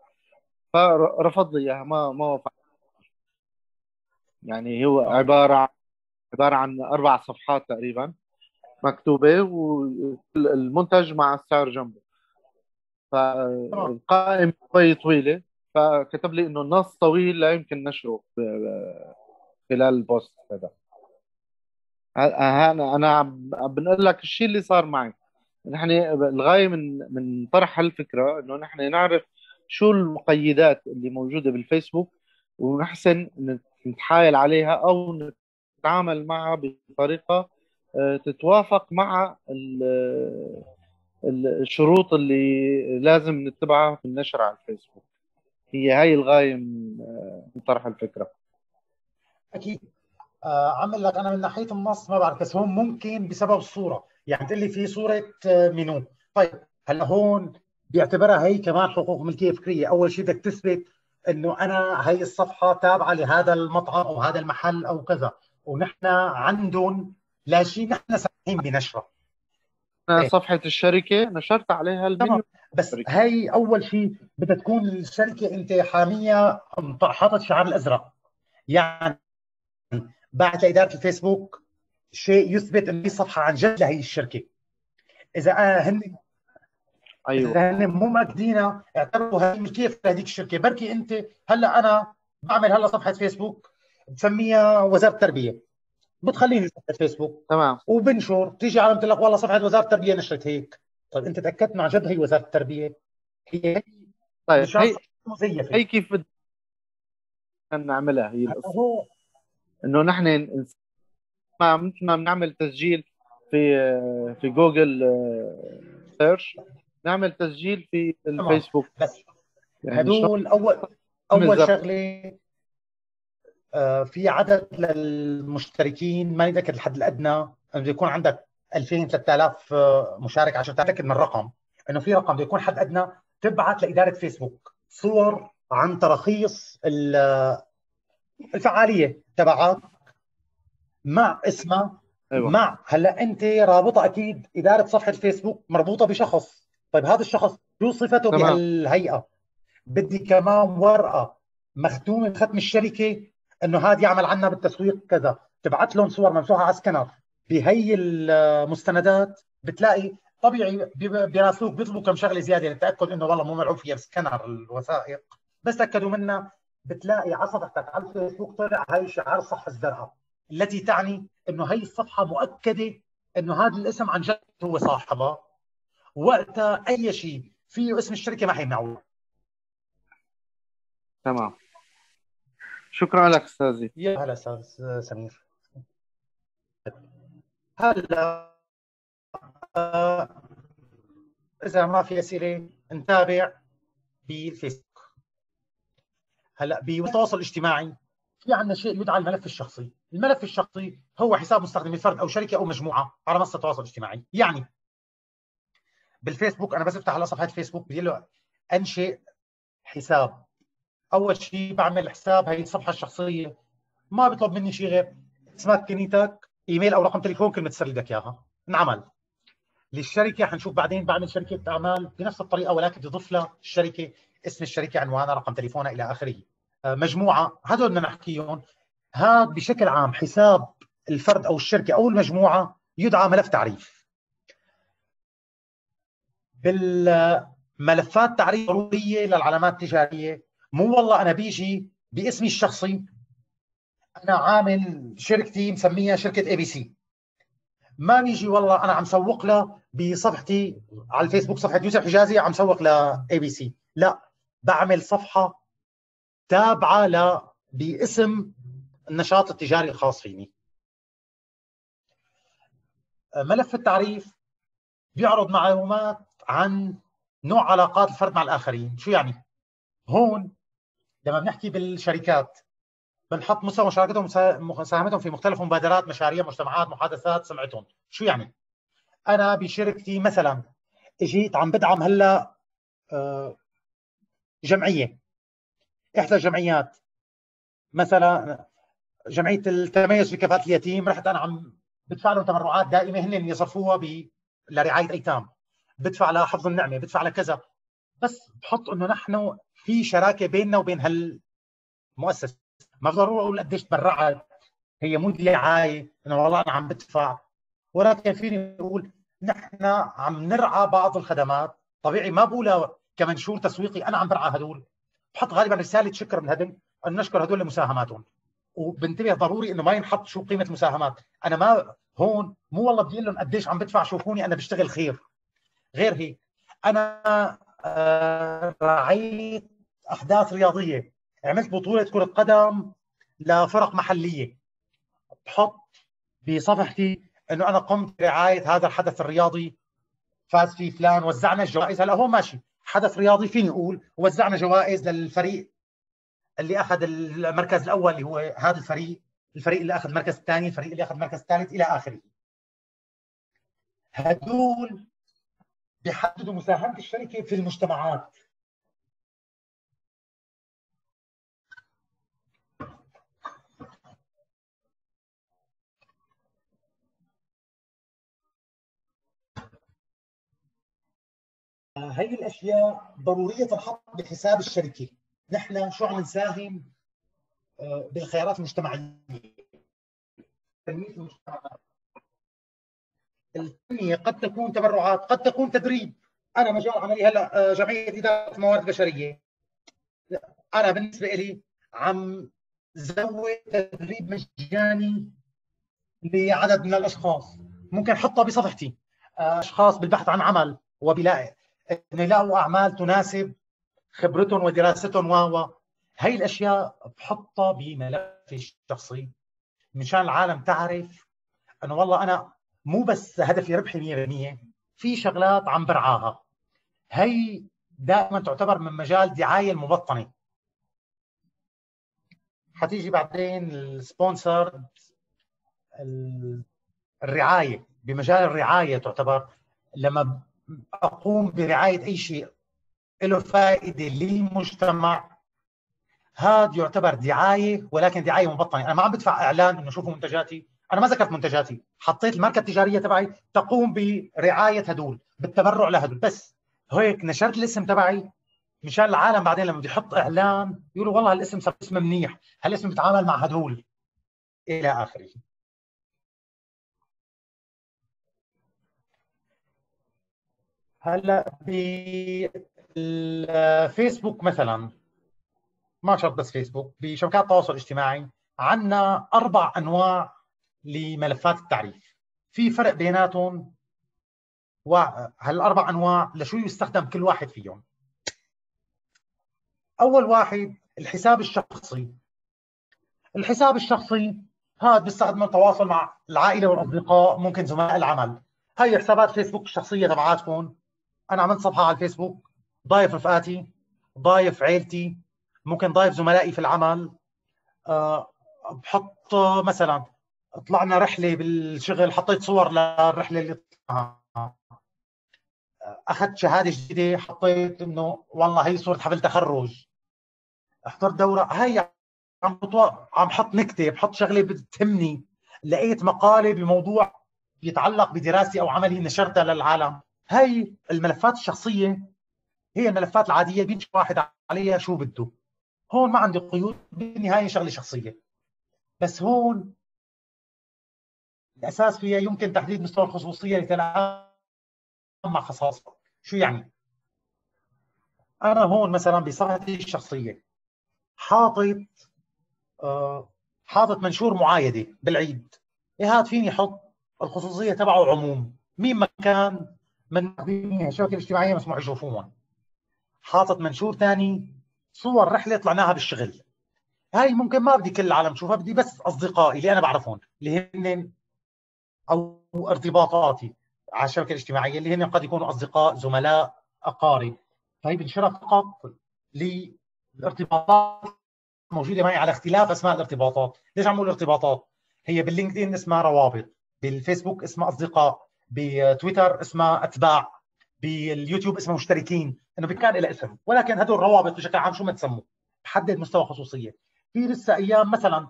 فرفض لي إياها ما ما وافق يعني هو عبارة عن عبارة عن أربع صفحات تقريبا. مكتوبة والمنتج مع السعر جنبه. فالقائمة شوي طويلة فكتب لي إنه النص طويل لا يمكن نشره خلال ال post هذا. أنا أنا بنقول لك الشيء اللي صار معي. نحن الغاية من من طرح هالفكرة إنه نحن نعرف شو المقيدات اللي موجودة بالفيسبوك ونحسن نتحايل عليها أو نتعامل معها بطريقة تتوافق مع الشروط اللي لازم نتبعها في النشر على الفيسبوك. هي هاي الغاية من آه، طرح الفكرة. أكيد. آه عمل لك أنا من ناحية النص ما بعرف بس هون ممكن بسبب الصورة يعني تقول لي في صورة آه، منو. طيب هلا هون بيعتبرها هي كمان حقوق ملكية فكرية. أول شيء بدك تثبت إنه أنا هي الصفحة تابعة لهذا المطعم أو هذا المحل أو كذا. ونحن عندهم لا شيء نحن سامحين بنشرة. إيه. صفحة الشركة نشرت عليها المنيو بس هي أول شيء بدها تكون الشركة أنت حامية حاطط شعار الأزرق. يعني بعت لإدارة الفيسبوك شيء يثبت إنه في صفحة عن جد لهي الشركة. إذا هن أيوه. إذا هن مو ماكدينها اعتبروا هي ملكيه لهذيك الشركة. بركي أنت هلأ أنا بعمل هلأ صفحة فيسبوك بسميها وزارة التربية. بتخليني صفحه فيسبوك. تمام. وبنشر. تيجي على لك والله صفحة وزارة التربية نشرت هيك. طيب أنت تأكدت عن جد هي وزارة التربية؟ هي طيب هي مزيفه هي كيف بدنا نعملها هي القصة إنه نحن مثل ما بنعمل تسجيل في في Google search. نعمل تسجيل في الفيسبوك. بس يعني هدول اول أول شغلة آه في عدد للمشتركين ما نذكر الحد الأدنى بده يكون عندك 2000 3000 مشارك عشان تتأكد من الرقم. إنه في رقم بده يكون حد أدنى تبعت لإدارة فيسبوك صور عن تراخيص الفعالية تبعك مع اسمها أيوة. مع هلا أنت رابطة أكيد إدارة صفحة الفيسبوك مربوطة بشخص. طيب هذا الشخص شو صفته بهالهيئة؟ بدي كمان ورقة مختومة بختم الشركة إنه هذا يعمل عنا بالتسويق كذا. تبعت لهم صور ممسوحة على سكنر. بهي المستندات بتلاقي طبيعي بيراسلوك بيطلبوا كم شغلة زيادة للتأكد إنه والله مو ملعوب فيها سكنر الوثائق. بس تأكدوا منها بتلاقي على صفحتك على الفيسبوك طلع هاي شعار صح الزرقاء. التي تعني إنه هي الصفحة مؤكدة إنه هذا الاسم عن جد هو صاحبها. وقتها أي شيء فيه اسم الشركة ما حيمنعوه تمام. شكرا لك أستاذي. يا هلا أستاذ سمير. هلا. إذا ما في أسئلة نتابع بالفيسبوك. هلا بالتواصل الاجتماعي في عندنا شيء يدعى الملف الشخصي. الملف الشخصي هو حساب مستخدم فرد أو شركة أو مجموعة على منصة التواصل الاجتماعي يعني بالفيسبوك أنا بس بفتح على صفحة فيسبوك بدي له أنشئ حساب. أول شيء بعمل حساب هي الصفحة الشخصية. ما بيطلب مني شيء غير اسمك كنيتك إيميل أو رقم تليفون كلمه سر بدك إياها. انعمل للشركة حنشوف بعدين بعمل شركة أعمال بنفس الطريقة ولكن بضيف لها الشركة اسم الشركة عنوانها رقم تليفونها إلى آخره. آه، مجموعة. هذول بدنا نحكيهم. هذا بشكل عام حساب الفرد أو الشركة أو المجموعة يدعى ملف تعريف. بالملفات تعريف ضرورية للعلامات التجارية. مو والله أنا بيجي باسمي الشخصي. أنا عامل شركتي مسميها شركة ABC ما بيجي والله أنا عم سوق لها بصفحتي على الفيسبوك صفحة يوسف حجازي عم سوق ل ABC لا بعمل صفحة تابعة ل باسم النشاط التجاري الخاص فيني. ملف التعريف بيعرض معلومات عن نوع علاقات الفرد مع الآخرين. شو يعني؟ هون لما بنحكي بالشركات بنحط مستوى مشاركتهم مساهمتهم في مختلف مبادرات مشاريع مجتمعات محادثات سمعتهم. شو يعني؟ أنا بشركتي مثلا اجيت عم بدعم هلأ آه، جمعية. إحدى الجمعيات. مثلا جمعية التميز في كفاءة اليتيم رحت أنا عم بدفع لهم تبرعات دائمة هن يصرفوها ب لرعاية ايتام بدفع لحفظ النعمة بدفع لكذا. بس بحط إنه نحن في شراكة بيننا وبين هالمؤسسة. ما ضروري أقول قديش تبرعت. هي مو دعاية. انه والله أنا عم بدفع. ولكن فيني أقول نحن عم نرعى بعض الخدمات. طبيعي ما بقولها كمنشور تسويقي. أنا عم برعى هدول. بحط غالبا رسالة شكر من هدول. أن نشكر هدول لمساهماتهم. وبنتبه ضروري إنه ما ينحط شو قيمة المساهمات أنا ما هون مو والله بدي لهم قديش عم بدفع. شوفوني أنا بشتغل خير. غير هيك أنا آه، راعيت أحداث رياضية. عملت بطولة كرة قدم لفرق محلية. بحط بصفحتي إنه أنا قمت برعاية هذا الحدث الرياضي. فاز فيه فلان وزعنا الجوائز. هلا هو ماشي. حدث رياضي فيني أقول؟ وزعنا جوائز للفريق اللي أخذ المركز الأول اللي هو هذا الفريق. الفريق اللي أخذ المركز الثاني الفريق اللي أخذ المركز الثالث إلى آخره. هدول بيحددوا مساهمة الشركة في المجتمعات. هي الأشياء ضرورية تنحط بحساب الشركة. نحن شو عم نساهم؟ آه، بالخيارات المجتمعية. تنميه المجتمعات التنمية قد تكون تبرعات قد تكون تدريب. أنا مجال عملي هلأ آه، جمعية إدارة موارد بشرية. أنا بالنسبة لي عم زود تدريب مجاني لعدد من الأشخاص. ممكن أحطها بصفحتي. آه، أشخاص بالبحث عن عمل وبلاقي انه يلاقوا أعمال تناسب خبرتهم ودراستهم و هي الأشياء بحطها بملفي الشخصي مشان العالم تعرف إنه والله أنا مو بس هدفي ربحي 100% في شغلات عم برعاها. هي دائما تعتبر من مجال دعاية المبطنه حتيجي بعدين السبونسر الرعاية. بمجال الرعاية تعتبر لما أقوم برعاية أي شيء. له فائدة للمجتمع. هذا يعتبر دعاية ولكن دعاية مبطنة. أنا ما عم بدفع إعلان إنه شوفوا منتجاتي. أنا ما ذكرت منتجاتي. حطيت الماركة التجارية تبعي تقوم برعاية هدول بالتبرع لهدول. بس هيك نشرت الاسم تبعي. مشان العالم بعدين لما بده يحط إعلان يقولوا والله هالاسم صار اسم منيح. هالاسم بيتعامل مع هدول. إلى آخره. هلا بالفيسبوك مثلا. ما شرط بس فيسبوك بشبكات التواصل الاجتماعي عندنا أربع أنواع لملفات التعريف. في فرق بيناتهم وهالاربع أنواع لشو يستخدم كل واحد فيهم. أول واحد الحساب الشخصي. الحساب الشخصي هذا بيستخدم التواصل مع العائلة والأصدقاء ممكن زملاء العمل. هي حسابات فيسبوك الشخصية تبعاتكم أنا عملت صفحة على الفيسبوك ضايف رفقاتي ضايف عيلتي ممكن ضايف زملائي في العمل. أه بحط مثلا طلعنا رحلة بالشغل حطيت صور للرحلة اللي طلعها. أخذت شهادة جديدة حطيت إنه والله هي صورة حفل تخرج. احضرت دورة هي عم عم حط نكتة بحط شغلة بتهمني. لقيت مقالة بموضوع يتعلق بدراستي أو عملي نشرتها للعالم. هي الملفات الشخصية هي الملفات العادية بيمشي واحد عليها شو بده. هون ما عندي قيود بالنهاية شغلة شخصية. بس هون الأساس فيها يمكن تحديد مستوى الخصوصية لتتعامل مع خصائصك شو يعني؟ أنا هون مثلا بصفحتي الشخصية. حاطط آه حاطط منشور معايدة بالعيد. إيه هاد فيني أحط الخصوصية تبعه عموم. مين ما كان من الشبكه الاجتماعيه مسموح يشوفوهم حاطط منشور ثاني صور رحلة طلعناها بالشغل. هاي ممكن ما بدي كل العالم تشوفها بدي بس أصدقائي اللي أنا بعرفهم اللي هن أو ارتباطاتي على الشبكة الاجتماعية اللي هن قد يكونوا أصدقاء زملاء أقارب. فهي بنشرها فقط للارتباطات موجودة معي على اختلاف أسماء الارتباطات. ليش عم بقول ارتباطات؟ هي باللينكدين اسمها روابط بالفيسبوك اسمها أصدقاء. بتويتر اسمها أتباع باليوتيوب اسمها مشتركين إنه كان لها اسم. ولكن هدول روابط بشكل عام شو ما تسموا؟ بحدد مستوى خصوصية. في لسه أيام مثلا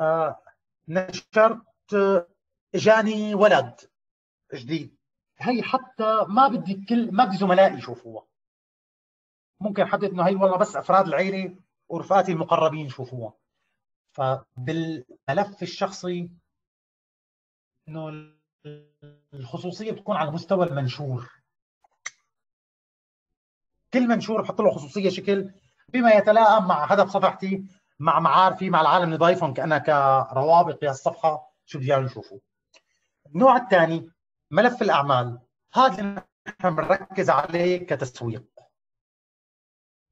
آه نشرت إجاني ولد جديد. هي حتى ما بدي كل ما بدي زملائي يشوفوها. ممكن حدد إنه هي والله بس أفراد العيلة ورفقاتي المقربين يشوفوها. فبالملف الشخصي إنه الخصوصية بتكون على مستوى المنشور. كل منشور بحط له خصوصية شكل بما يتلائم مع هدف صفحتي مع معارفي مع العالم اللي ضايفهم كأنها كروابط بهالصفحه شو بدي يشوفوا. النوع الثاني ملف الأعمال. هذا نحن بنركز عليه كتسويق.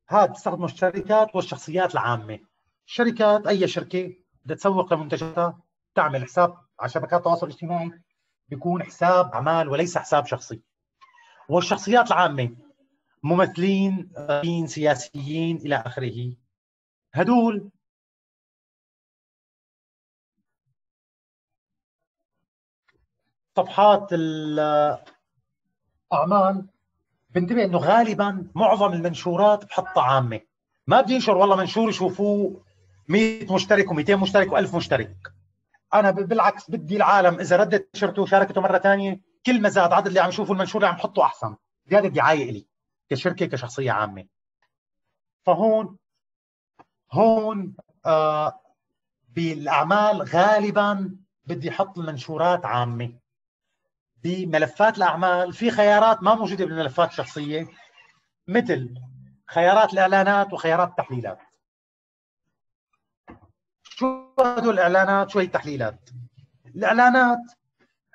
هذا بتستخدمه الشركات والشخصيات العامة. الشركات أي شركة بدها تسوق لمنتجاتها تعمل حساب على شبكات التواصل الاجتماعي بيكون حساب اعمال وليس حساب شخصي. والشخصيات العامة ممثلين سياسيين إلى آخره. هدول صفحات الأعمال بنتبه إنه غالبا معظم المنشورات بحطها عامة. ما بدي انشر والله منشور يشوفوه 100 مشترك و200 مشترك و1000 مشترك. أنا بالعكس بدي العالم إذا ردت نشرته وشاركته مرة ثانية كل ما زاد عدد اللي عم يشوفوا المنشور اللي عم حطه أحسن. زياده دعايه إلي كشركة كشخصية عامة. فهون هون آه بالأعمال غالبا بدي أحط المنشورات عامة. بملفات الأعمال في خيارات ما موجودة بالملفات الشخصية مثل خيارات الإعلانات وخيارات التحليلات. هدول الإعلانات شو هي التحليلات الإعلانات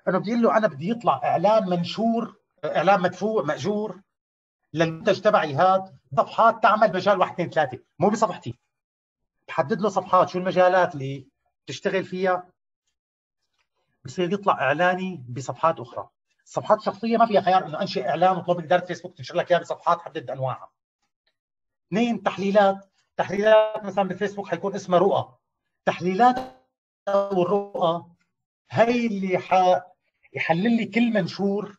انه بدي له أنا بدي يطلع إعلان منشور إعلان مدفوع مأجور للمنتج تبعي هذا صفحات تعمل مجال واحد اثنين ثلاثة مو بصفحتي. بحدد له صفحات شو المجالات اللي تشتغل فيها. بصير يطلع إعلاني بصفحات أخرى. الصفحات الشخصيه ما فيها خيار إنه أنشئ إعلان وطلب اداره فيسبوك تنشر لك اياه بصفحات حدد أنواعها. اثنين تحليلات. تحليلات مثلا بالفيسبوك حيكون اسمها رؤى. تحليلات والرؤى هي اللي ح... يحلل لي كل منشور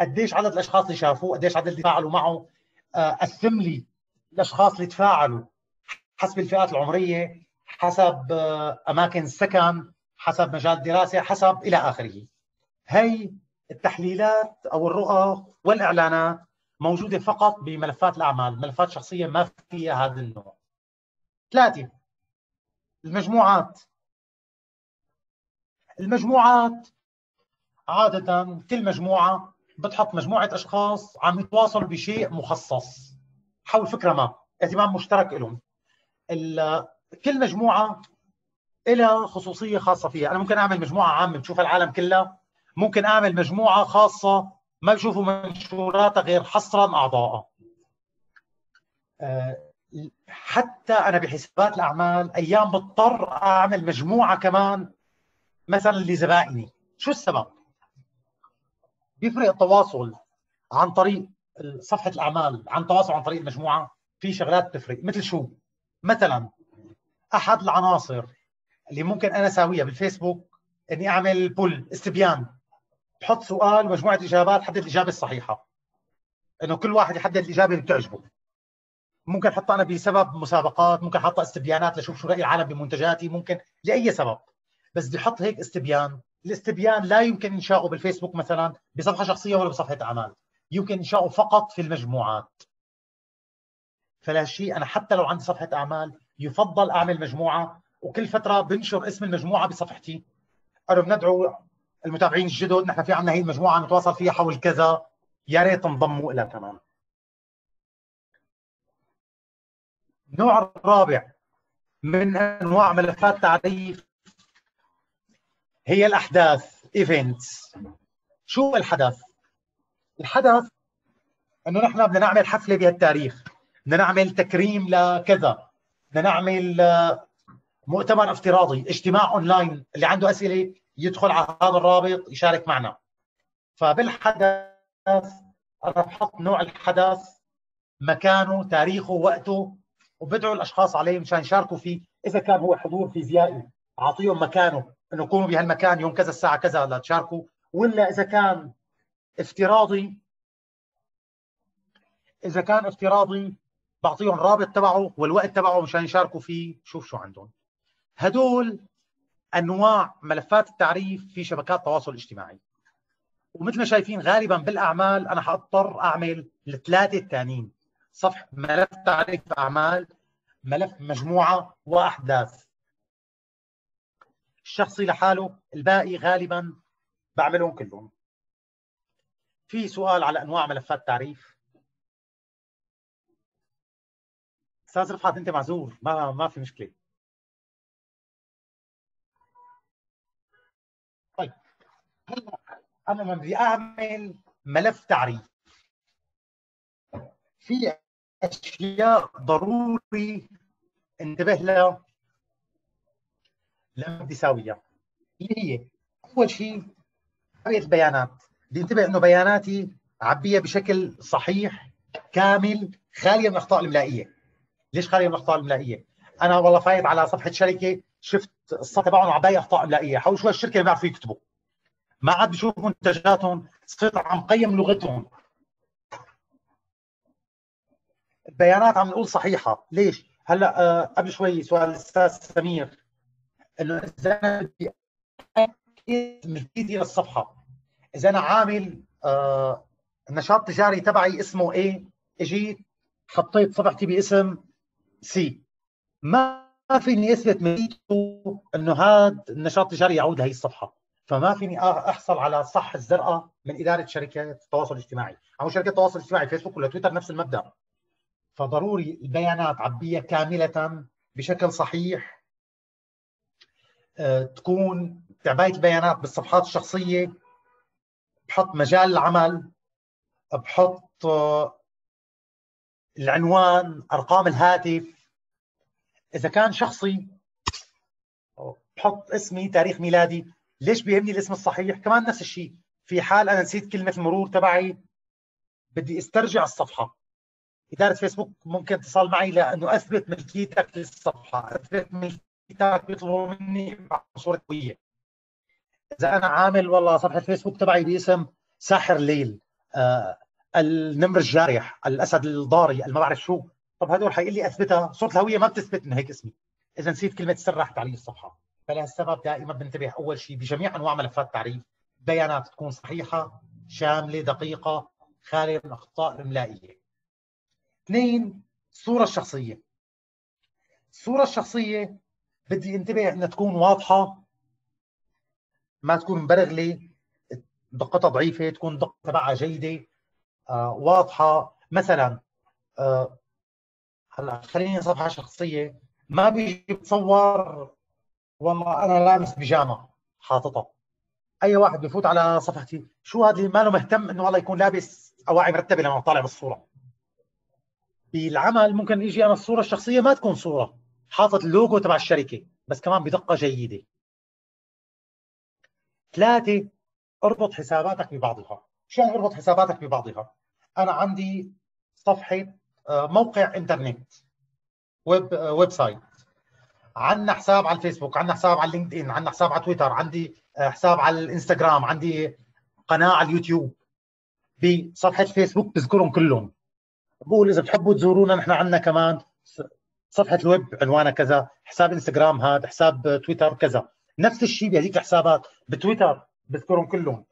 قديش عدد الأشخاص اللي شافوه قديش عدد اللي تفاعلوا معه. آه، قسم لي الأشخاص اللي تفاعلوا حسب الفئات العمرية حسب آه، أماكن السكن حسب مجال الدراسة حسب إلى آخره. هي التحليلات أو الرؤى والإعلانات موجودة فقط بملفات الأعمال. ملفات شخصية ما فيها هذا النوع. ثلاثة. المجموعات. المجموعات عادة كل مجموعة بتحط مجموعة أشخاص عم يتواصلوا بشيء مخصص حول فكرة ما اهتمام مشترك لهم كل مجموعة لها خصوصية خاصة فيها. أنا ممكن أعمل مجموعة عامة بتشوف العالم كلها ممكن أعمل مجموعة خاصة ما بشوفوا منشوراتها غير حصرا أعضائها أه، حتى أنا بحسابات الأعمال أيام بضطر أعمل مجموعة كمان مثلا لزبائني. شو السبب؟ بيفرق التواصل عن طريق صفحة الأعمال عن تواصل عن طريق المجموعة. في شغلات تفرق مثل شو؟ مثلا أحد العناصر اللي ممكن أنا أساويها بالفيسبوك إني أعمل بول استبيان. بحط سؤال ومجموعه إجابات حدد الإجابة الصحيحة. إنه كل واحد يحدد الإجابة اللي بتعجبه. ممكن احطها أنا بسبب مسابقات ممكن احطها استبيانات لشوف شو رأي العالم بمنتجاتي ممكن لأي سبب. بس بدي أحط هيك استبيان. الاستبيان لا يمكن إنشاؤه بالفيسبوك مثلا بصفحة شخصية ولا بصفحة أعمال. يمكن إنشاؤه فقط في المجموعات. فلا شيء أنا حتى لو عندي صفحة أعمال يفضل أعمل مجموعة وكل فترة بنشر اسم المجموعة بصفحتي. أنا بندعو المتابعين الجدد نحن في عندنا هي المجموعة نتواصل فيها حول كذا. يا ريت انضموا لها كمان. النوع الرابع من أنواع ملفات تعريف. هي الأحداث ايفنتس شو الحدث؟ الحدث أنه نحن بدنا نعمل حفلة بهالتاريخ. بدنا نعمل تكريم لكذا. بدنا نعمل آه، مؤتمر افتراضي اجتماع اونلاين اللي عنده أسئلة يدخل على هذا الرابط يشارك معنا. فبالحدث أنا بحط نوع الحدث مكانه تاريخه وقته. وبدعو الأشخاص عليه مشان يشاركوا فيه. إذا كان هو حضور فيزيائي أعطيهم مكانه إنه كونوا بهالمكان يوم كذا الساعة كذا لتشاركوا ولا إذا كان افتراضي إذا كان افتراضي بعطيهم رابط تبعه والوقت تبعه مشان يشاركوا فيه. شوف شو عندهم. هدول أنواع ملفات التعريف في شبكات التواصل الاجتماعي ومثل ما شايفين غالبا بالأعمال أنا حأضطر أعمل الثلاثه الثانيين صفحه ملف تعريف أعمال ملف مجموعة وأحداث. الشخصي لحاله الباقي غالبا بعملهم كلهم. في سؤال على أنواع ملفات تعريف. أستاذ رفعت أنت معذور ما ما في مشكلة. طيب. هلا أنا بدي أعمل ملف تعريف. في أشياء ضروري انتبه لها لما بدي اساويها اللي هي. أول شيء عبئه البيانات بدي انتبه إنه بياناتي عبيها بشكل صحيح كامل خالية من الأخطاء الاملائيه ليش خالية من الأخطاء الاملائيه أنا والله فايت على صفحة شركة شفت الصفحه تبعهم عباية أخطاء املائيه حول شوي الشركة ما بيعرفوا يكتبوا. ما عاد بشوف منتجاتهم صرت عم قيم لغتهم. البيانات عم نقول صحيحة. ليش؟ هلأ آه قبل شوي سؤال الأستاذ سمير. إنه إذا أنا بدي اكد ملكيتي للصفحه إذا أنا عامل آه النشاط التجاري تبعي اسمه إيه اجيت حطيت صفحتي باسم سي ما فيني أثبت ميته إنه هذا النشاط التجاري يعود لهي الصفحة. فما فيني أحصل على الصح الزرقاء من إدارة شركات التواصل الاجتماعي. أو شركات التواصل الاجتماعي فيسبوك ولا تويتر نفس المبدأ. فضروري البيانات عبيها كاملة بشكل صحيح أه تكون تعبايه البيانات بالصفحات الشخصية بحط مجال العمل بحط أه العنوان أرقام الهاتف. إذا كان شخصي بحط اسمي تاريخ ميلادي. ليش بيهمني الاسم الصحيح؟ كمان نفس الشيء. في حال أنا نسيت كلمة المرور تبعي بدي أسترجع الصفحة. إدارة فيسبوك ممكن اتصال معي لأنه أثبت ملكيتك للصفحة أثبت ملكيتك بيطلبوا مني صوره قوية. إذا أنا عامل والله صفحة فيسبوك تبعي باسم ساحر ليل آه النمر الجارح الأسد الضاري ما بعرف شو. طب هدول حيقول لي أثبتها صوره الهوية ما بتثبت من هيك اسمي. إذا نسيت كلمة سر راحت علي الصفحة. فلهالسبب دائما بنتبه أول شيء بجميع أنواع ملفات التعريف بيانات تكون صحيحة شاملة دقيقة خالية من اخطاء املائيه اثنين الصورة الشخصيه الصورة الشخصية بدي انتبه انها تكون واضحة ما تكون مبرغلة دقتها ضعيفة تكون دقة تبعها جيدة آه، واضحة. مثلا آه، هلا خليني صفحه شخصية. ما بيجي بتصور والله أنا لابس بيجامة حاططها. أي واحد بفوت على صفحتي شو هذا ما له مهتم إنه والله يكون لابس أواعي مرتبة لما طالع بالصورة؟ بالعمل ممكن يجي أنا الصورة الشخصية ما تكون صورة حاطط اللوجو تبع الشركة بس كمان بدقة جيدة. ثلاثة اربط حساباتك ببعضها. شو يعني اربط حساباتك ببعضها؟ أنا عندي صفحة آه، موقع إنترنت ويب آه، website عندنا حساب على الفيسبوك عندنا حساب على LinkedIn عندنا حساب على تويتر عندي آه، حساب على الإنستغرام عندي قناة على اليوتيوب. بصفحة فيسبوك بذكرهم كلهم. بقول إذا بتحبوا تزورونا نحن عندنا كمان صفحة الويب عنوانها كذا حساب إنستغرام هذا حساب تويتر كذا. نفس الشيء بهذيك الحسابات بتويتر بذكرهم كلهم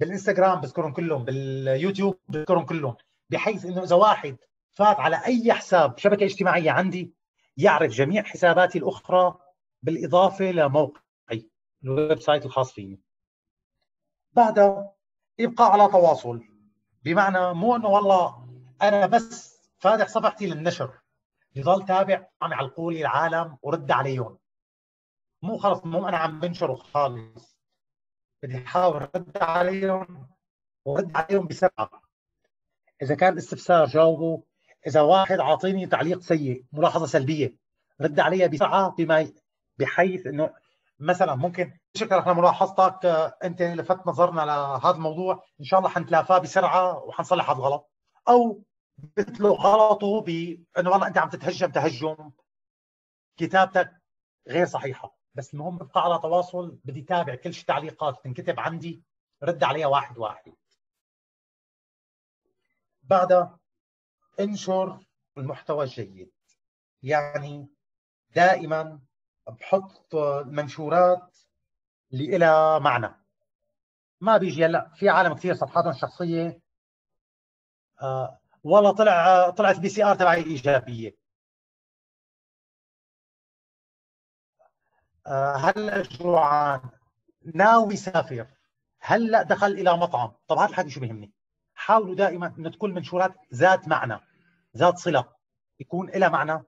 بالإنستغرام بذكرهم كلهم باليوتيوب بذكرهم كلهم بحيث إنه إذا واحد فات على أي حساب شبكة اجتماعية عندي يعرف جميع حساباتي الأخرى بالإضافة لموقعي ال website الخاص فيي بعدها ابقى على تواصل. بمعنى مو إنه والله أنا بس فاتح صفحتي للنشر. يضل تابع عم يعلقوا لي العالم ورد عليهم مو خلص مو أنا عم بنشر خالص بدي أحاول رد عليهم ورد عليهم بسرعة. إذا كان استفسار جاوبه إذا واحد عاطيني تعليق سيء ملاحظة سلبية رد عليها بسرعة بما بحيث إنه مثلا ممكن شكرا لملاحظتك أنت لفت نظرنا لهذا الموضوع. إن شاء الله حنتلافاه بسرعة وحنصلح هذا الغلط أو مثله غلطه بانه والله أنت عم تتهجم تهجم. كتابتك غير صحيحة. بس المهم ابقى على تواصل بدي تابع كل شيء تعليقات. تنكتب عندي رد عليها واحد واحد. بعدها انشر المحتوى الجيد. يعني دائما بحط المنشورات اللي لها معنى. ما بيجي هلأ في عالم كثير صفحاتهم الشخصية آه والله طلع طلعت PCR تبعي إيجابية. آه هلا جوعان؟ ناوي يسافر هلا دخل إلى مطعم؟ طب هذا الحكي شو بيهمني؟ حاولوا دائما إن تكون المنشورات ذات معنى ذات صلة يكون لها معنى.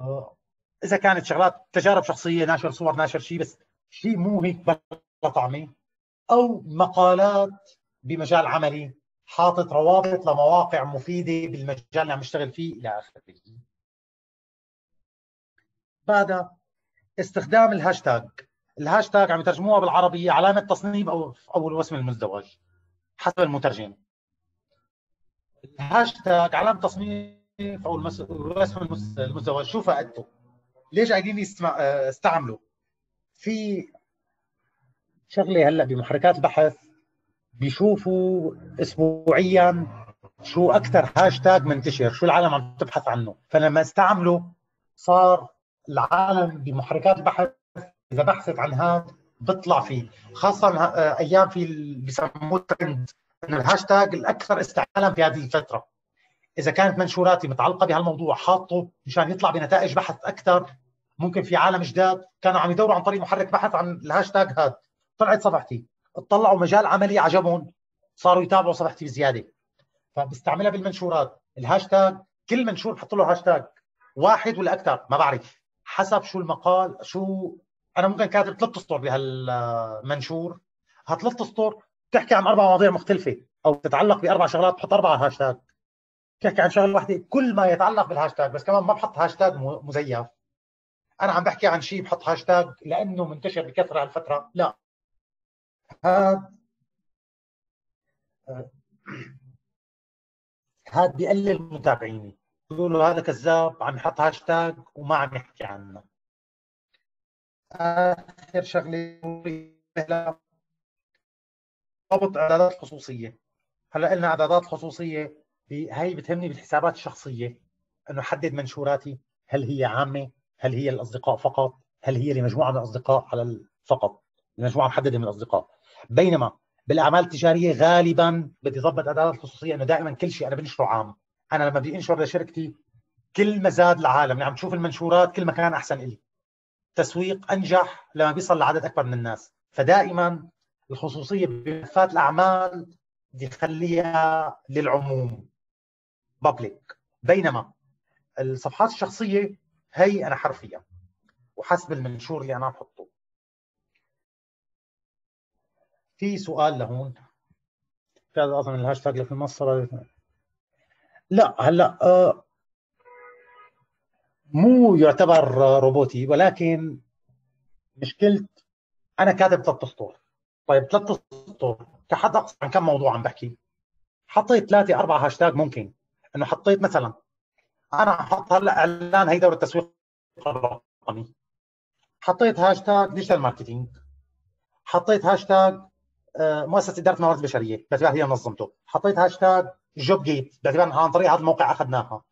آه، إذا كانت شغلات تجارب شخصية ناشر صور ناشر شيء بس شيء مو هيك بلا طعمه أو مقالات بمجال عملي. حاطط روابط لمواقع مفيدة بالمجال اللي عم يشتغل فيه إلى آخره بعدها استخدام الهاشتاج الهاشتاج عم يترجموها بالعربيه علامة تصنيف أو أو الوسم المزدوج حسب المترجم الهاشتاج علامة تصنيف أو الوسم المزدوج شو فائدته؟ ليش قاعدين يستمع... استعملوا؟ في شغلة هلأ بمحركات البحث بيشوفوا اسبوعيا شو أكثر هاشتاج منتشر، شو العالم عم تبحث عنه، فلما استعملوا صار العالم بمحركات البحث إذا بحثت عن هذا بيطلع فيه، خاصه أيام في بيسموه ترند من الهاشتاج الأكثر استعمالا في هذه الفترة. إذا كانت منشوراتي متعلقة بهالموضوع حاطه مشان يطلع بنتائج بحث أكثر ممكن في عالم جداد كانوا عم يدوروا عن طريق محرك بحث عن الهاشتاج هذا طلعت صفحتي. اطلعوا مجال عملي عجبهم صاروا يتابعوا صفحتي بزياده فبستعملها بالمنشورات. الهاشتاج كل منشور بحط له هاشتاج. واحد ولا أكثر ما بعرف. حسب شو المقال شو أنا ممكن كاتب ثلاث أسطر بهالمنشور. هالثلاث أسطر بتحكي عن أربع مواضيع مختلفة. أو تتعلق بأربع شغلات بحط أربع هاشتاج. بتحكي عن شغلة واحدة كل ما يتعلق بالهاشتاج بس كمان ما بحط هاشتاج مزيف. أنا عم بحكي عن شيء بحط هاشتاج لأنه منتشر بكثرة هالفترة. لا. هذا هذا بيقلل متابعيني. بيقولوا هذا كذاب عم يحط هاشتاج وما عم يحكي عنه. آخر شغلة ضبط إعدادات الخصوصية. هلأ قلنا إعدادات الخصوصيه هي بتهمني بالحسابات الشخصية إنه حدد منشوراتي. هل هي عامة؟ هل هي للاصدقاء فقط؟ هل هي لمجموعة من الأصدقاء على فقط؟ لمجموعة محددة من الأصدقاء. بينما بالأعمال التجارية غالبا بدي ضبط اعدادات الخصوصيه إنه دائما كل شيء أنا بنشره عام. أنا لما بدي أنشر لشركتي كل ما زاد العالم يعني عم تشوف المنشورات كل ما كان أحسن لي تسويق أنجح لما بيصل لعدد أكبر من الناس. فدائما الخصوصية بملفات الأعمال بدي خليها للعموم. بابليك بينما الصفحات الشخصية هي أنا حرفيا. وحسب المنشور اللي أنا بحطه في سؤال لهون. في هذا اظن الهاشتاج اللي في المسطره لا هلأ آه مو يعتبر روبوتي ولكن مشكلة أنا كاتب ثلاث أسطر طيب ثلاث أسطر كحد أقصى عن كم موضوع عم بحكي؟ حطيت ثلاثة أربعة هاشتاج ممكن. إنه حطيت مثلا أنا حط هلأ إعلان هي دورة التسويق الرقمي. حطيت هاشتاج digital marketing حطيت هاشتاج آه، مؤسسة إدارة الموارد البشرية. باعتبار هي منظمته. حطيت هاشتاج Job Gate باعتبار عن طريق هذا الموقع أخذناها.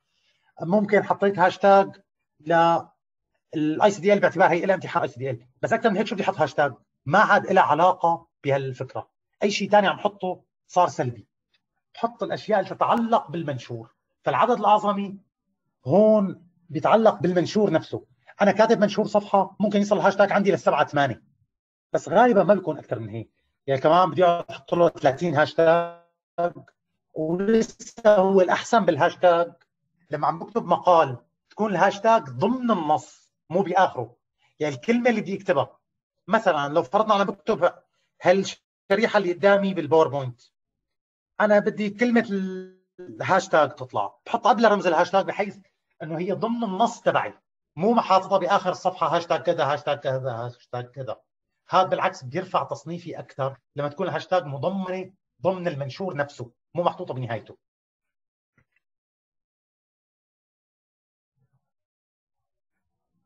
ممكن حطيت هاشتاج لل ICDL باعتبار هي لها امتحان ICDL بس أكثر من هيك شو بدي أحط هاشتاج ما عاد لها علاقة بهالفكرة. أي شيء ثاني عم حطه صار سلبي. بحط الأشياء اللي تتعلق بالمنشور. فالعدد الاعظمي هون بيتعلق بالمنشور نفسه. أنا كاتب منشور صفحة ممكن يصل الهاشتاج عندي للسبعة ثمانية. بس غالبا ما بيكون أكثر من هيك. يعني كمان بدي أحط له 30 هاشتاج ولسه هو الأحسن بالهاشتاج لما عم بكتب مقال تكون الهاشتاج ضمن النص مو بآخره. يعني الكلمة اللي بدي اكتبها مثلا لو فرضنا أنا بكتب هالشريحه اللي قدامي بال PowerPoint أنا بدي كلمة الهاشتاج تطلع. بحط قبل رمز الهاشتاج بحيث إنه هي ضمن النص تبعي. مو حاططها بآخر الصفحه هاشتاج كذا هاشتاج كذا هاشتاج كذا. هذا بالعكس بيرفع تصنيفي أكثر لما تكون الهاشتاج مضمنة ضمن المنشور نفسه مو محطوطة بنهايته.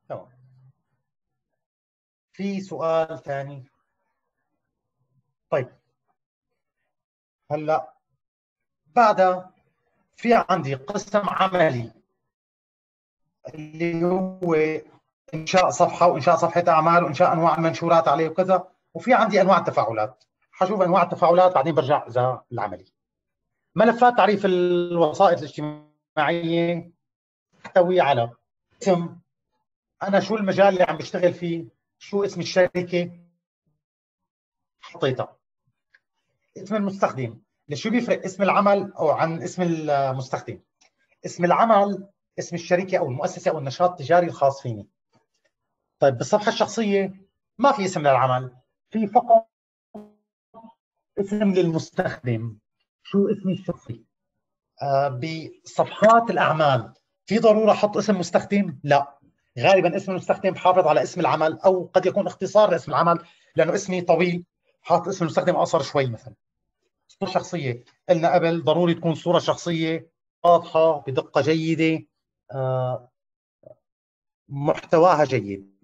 تمام. في سؤال ثاني. طيب. هلأ بعدها في عندي قسم عملي اللي هو انشاء صفحة وانشاء صفحة أعمال وانشاء أنواع المنشورات عليه وكذا. وفي عندي أنواع التفاعلات. حشوف أنواع التفاعلات بعدين برجع إذا العملي. ملفات تعريف الوسائط الاجتماعية تحتوي على اسم أنا شو المجال اللي عم بشتغل فيه؟ شو اسم الشركة؟ حطيتها. اسم المستخدم. شو بيفرق؟ اسم العمل أو عن اسم المستخدم. اسم العمل اسم الشركة أو المؤسسة أو النشاط التجاري الخاص فيني. طيب بالصفحة الشخصية ما في اسم للعمل في فقط اسم للمستخدم. شو اسمي الشخصي؟ آه بصفحات الأعمال. في ضرورة أحط اسم مستخدم؟ لا. غالبا اسم المستخدم حافظ على اسم العمل أو قد يكون اختصار لاسم العمل لأنه اسمي طويل. حاط اسم المستخدم أقصر شوي مثلا. صورة شخصية. قلنا قبل ضروري تكون صورة شخصية واضحة بدقة جيدة آه، محتواها جيد.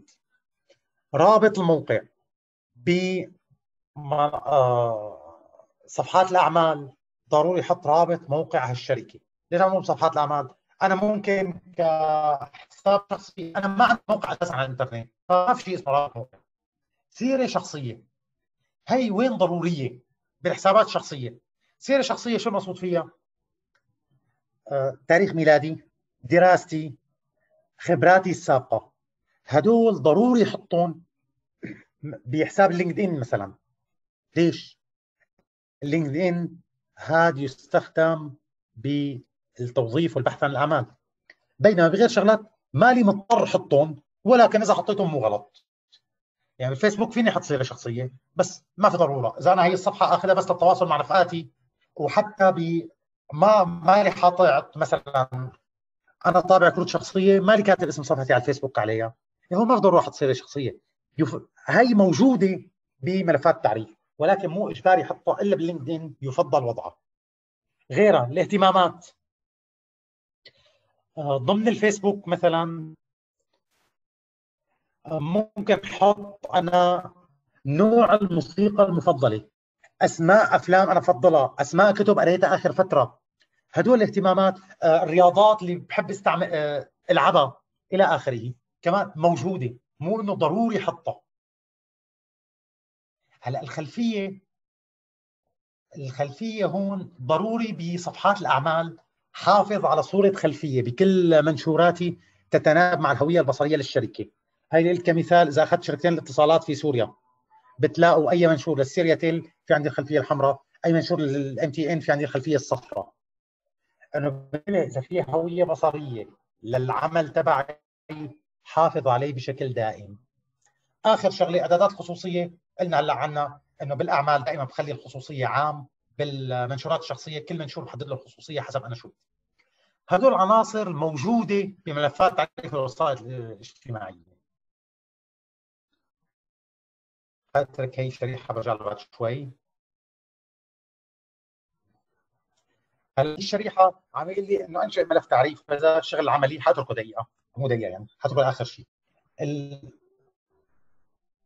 رابط الموقع ب آه، صفحات الأعمال. ضروري يحط رابط موقع هالشركة ليش عم صفحات الأعمال؟ أنا ممكن كحساب شخصي أنا ما عندي موقع أساسا على الإنترنت فما في شيء اسمه رابط موقع. سيرة شخصية. هي وين ضرورية؟ بالحسابات الشخصية. سيرة شخصية شو المقصود فيها؟ آه، تاريخ ميلادي دراستي خبراتي السابقة. هدول ضروري يحطهم بحساب ال LinkedIn مثلا. ليش؟ ال LinkedIn هذا يستخدم بالتوظيف والبحث عن الأعمال. بينما بغير شغلات مالي مضطر أحطهم ولكن إذا حطيتهم مو غلط. يعني الفيسبوك فيني أحط سيرة شخصية بس ما في ضرورة. إذا أنا هي الصفحة آخذها بس للتواصل مع رفقاتي وحتى ب ما مالي حاطط مثلا أنا طابع كروت شخصية مالي كاتب اسم صفحتي على الفيسبوك عليها. يعني هو ضروره أحط سيره شخصيه يف... هي موجودة بملفات التعريف ولكن مو إجباري احطها إلا باللينكدين يفضل وضعها. غيرها الاهتمامات. آه، ضمن الفيسبوك مثلا آه، ممكن أحط أنا نوع الموسيقى المفضلة. أسماء أفلام أنا بفضلها أسماء كتب قريتها آخر فترة. هدول الاهتمامات آه، الرياضات اللي بحب استعمل ألعبها إلى آخره. كمان موجودة مو إنه ضروري احطها هلأ الخلفية الخلفية هون ضروري بصفحات الأعمال حافظ على صورة خلفية بكل منشوراتي تتناسب مع الهوية البصرية للشركة. هاي كمثال إذا أخذت شركتين الاتصالات في سوريا. بتلاقوا أي منشور للسيرياتيل في عندي الخلفية الحمراء أي منشور لل MTN في عندي الخلفية الصفراء. أنه إذا في هوية بصرية للعمل تبعي حافظ عليه بشكل دائم. آخر شغلة إعدادات الخصوصيه قلنا هلأ عنا إنه بالأعمال دائما بخلي الخصوصية عام بالمنشورات الشخصية كل منشور بحدد له الخصوصيه حسب أنا شو هدول عناصر موجودة بملفات تعريف الوسائل الاجتماعية. أترك هي الشريحه برجع بعد شوي. هلا الشريحة يقول لي انه انشئ ملف تعريف كذا الشغل العملي؟ حاتركه دقيقه مو دقيقه يعني حاتركه لاخر شيء.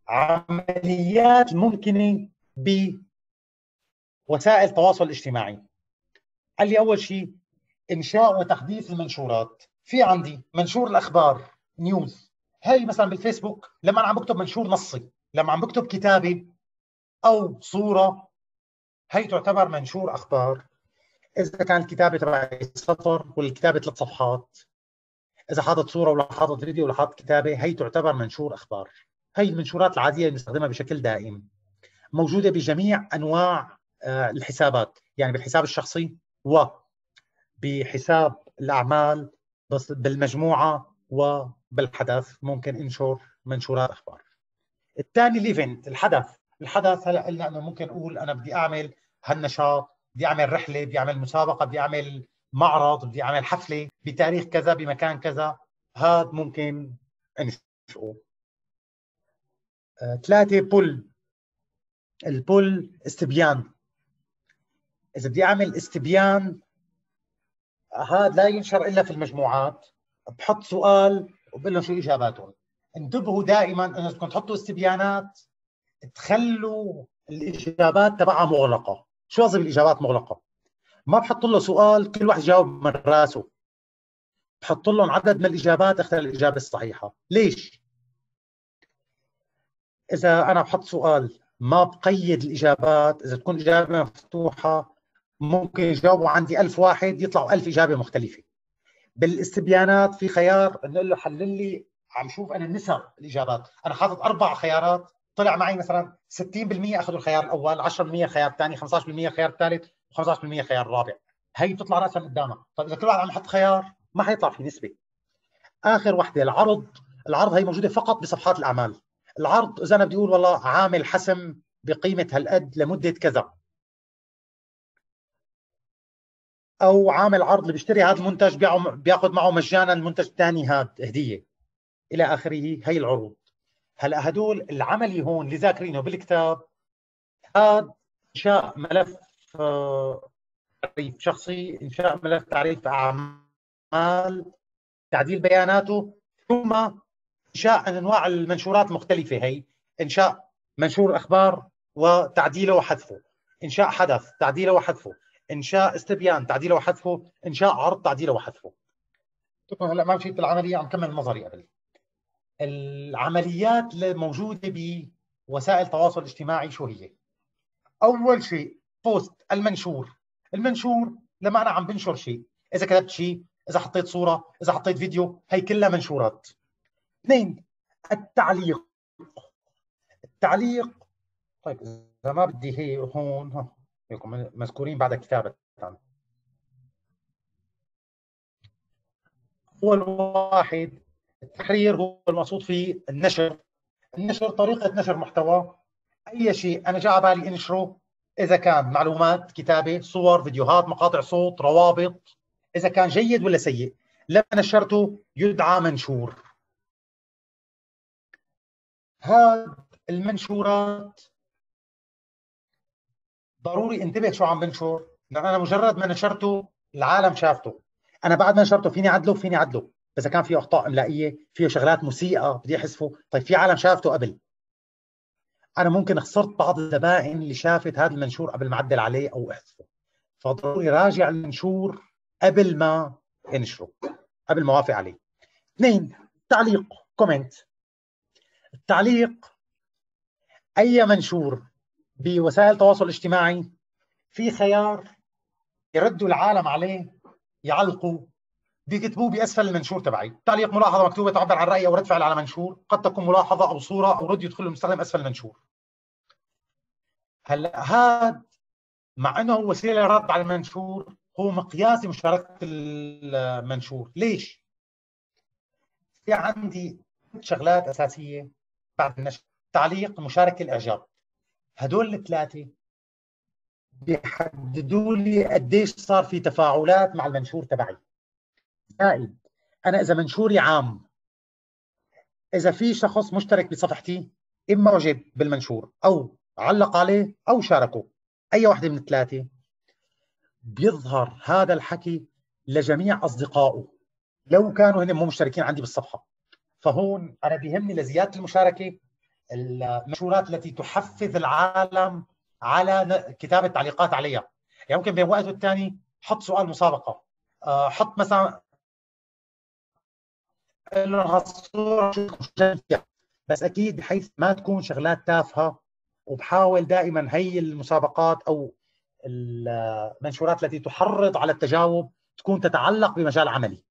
العمليات الممكنه بوسائل التواصل الاجتماعي. قال لي أول شيء إنشاء وتحديث المنشورات. في عندي منشور الأخبار نيوز. هاي مثلا بالفيسبوك لما أنا عم بكتب منشور نصي لما عم بكتب كتابة أو صورة هي تعتبر منشور أخبار. إذا كان الكتابه تبع سطر والكتابة ثلاث صفحات إذا حاطط صورة ولا حاطط فيديو ولا حاطط كتابة هي تعتبر منشور أخبار. هي المنشورات العادية اللي بنستخدمها بشكل دائم. موجودة بجميع أنواع آه، الحسابات. يعني بالحساب الشخصي وبحساب الأعمال بس بالمجموعة وبالحدث ممكن انشر منشورات أخبار. الثاني ال event الحدث. الحدث هلأ قلنا انه ممكن أقول أنا بدي أعمل هالنشاط بدي اعمل رحلة بدي اعمل مسابقة بدي اعمل معرض بدي اعمل حفلة بتاريخ كذا بمكان كذا. هذا ممكن انشئه آه، ثلاثة poll. ال poll استبيان. إذا بدي أعمل استبيان هذا لا ينشر إلا في المجموعات. بحط سؤال وبقول لهم شو إجاباتهم. انتبهوا دائما إنه بدكم تحطوا استبيانات تخلوا الإجابات تبعها مغلقة. شو قصدي بالإجابات مغلقة؟ ما بحط له سؤال كل واحد يجاوب من راسه. بحط لهم عدد من الإجابات أختار الإجابة الصحيحة. ليش؟ إذا أنا بحط سؤال ما بقيد الإجابات إذا تكون اجابه مفتوحة ممكن يجاوبوا عندي ألف واحد يطلعوا ألف إجابة مختلفة. بالاستبيانات في خيار إنه له حلل لي عم شوف أنا النسب الإجابات. أنا حاطط أربع خيارات طلع معي مثلا 60% أخذوا الخيار الأول 10% خيار ثاني 15% خيار ثالث و15% خيار رابع. هي بتطلع راسا قدامك طيب إذا كل واحد عم يحط خيار ما حيطلع في نسبة. آخر وحدة العرض. العرض هي موجودة فقط بصفحات الأعمال. العرض إذا أنا بدي أقول والله عامل حسم بقيمة هالقد لمدة كذا. أو عامل عرض اللي بيشتري هذا المنتج بياخذ معه مجانا المنتج الثاني هذا هدية. إلى آخره هي العروض. هلا هدول العملي هون اللي ذاكرينه بالكتاب؟ هذا انشاء ملف آه، تعريف شخصي انشاء ملف تعريف أعمال تعديل بياناته ثم انشاء أنواع المنشورات المختلفه هي انشاء منشور أخبار وتعديله وحذفه انشاء حدث تعديله وحذفه انشاء استبيان تعديله وحذفه انشاء عرض تعديله وحذفه. هلأ ما مشيت العملية عم كمل نظري قبل العمليات الموجوده بوسائل التواصل الاجتماعي شو هي؟ أول شيء بوست المنشور. المنشور لما أنا عم بنشر شيء. إذا كتبت شيء إذا حطيت صورة إذا حطيت فيديو هي كلها منشورات. اثنين التعليق. التعليق. طيب إذا ما بدي هي هون مذكورين بعد كتابة. اول واحد التحرير هو المقصود فيه النشر. النشر طريقة نشر محتوى. أي شيء أنا جاء على بالي انشره إذا كان معلومات كتابة صور فيديوهات مقاطع صوت روابط. إذا كان جيد ولا سيء. لما نشرته يدعى منشور. هذا المنشورات ضروري انتبه شو عم بنشر. لأن أنا مجرد ما نشرته العالم شافته. أنا بعد ما نشرته فيني عدله فيني عدله. إذا كان فيه أخطاء أملائية فيه شغلات مسيئة بدي أحذفه. طيب في عالم شافته قبل. أنا ممكن خسرت بعض الزبائن اللي شافت هذا المنشور قبل ما أعدل عليه أو أحذفه. فضروري راجع المنشور قبل ما انشره قبل ما أوافق عليه. اثنين تعليق comment. التعليق أي منشور بوسائل التواصل الاجتماعي في خيار يردوا العالم عليه يعلقوا بيكتبوه بأسفل المنشور تبعي. تعليق ملاحظة مكتوبة تعبر عن راي أو رد فعل على منشور. قد تكون ملاحظة أو صورة أو رد يدخل المستخدم أسفل المنشور. هلأ هذا مع إنه هو وسيلة رد على المنشور هو مقياس مشاركه المنشور. ليش؟ في عندي شغلات أساسية بعد النشر. تعليق مشاركة الإعجاب. هدول الثلاثة بيحددوا لي قديش صار في تفاعلات مع المنشور تبعي. زائد أنا إذا منشوري عام إذا في شخص مشترك بصفحتي إما وجد بالمنشور أو علق عليه أو شاركه أي واحدة من الثلاثة بيظهر هذا الحكي لجميع أصدقائه. لو كانوا هن مو مشتركين عندي بالصفحة. فهون أنا بيهمني لزيادة المشاركة المنشورات التي تحفز العالم على كتابة تعليقات عليها. يعني ممكن بين وقت والثاني حط سؤال مسابقة. آه، حط مثلا بس أكيد بحيث ما تكون شغلات تافهة وبحاول دائما هي المسابقات أو المنشورات التي تحرض على التجاوب تكون تتعلق بمجال عملي.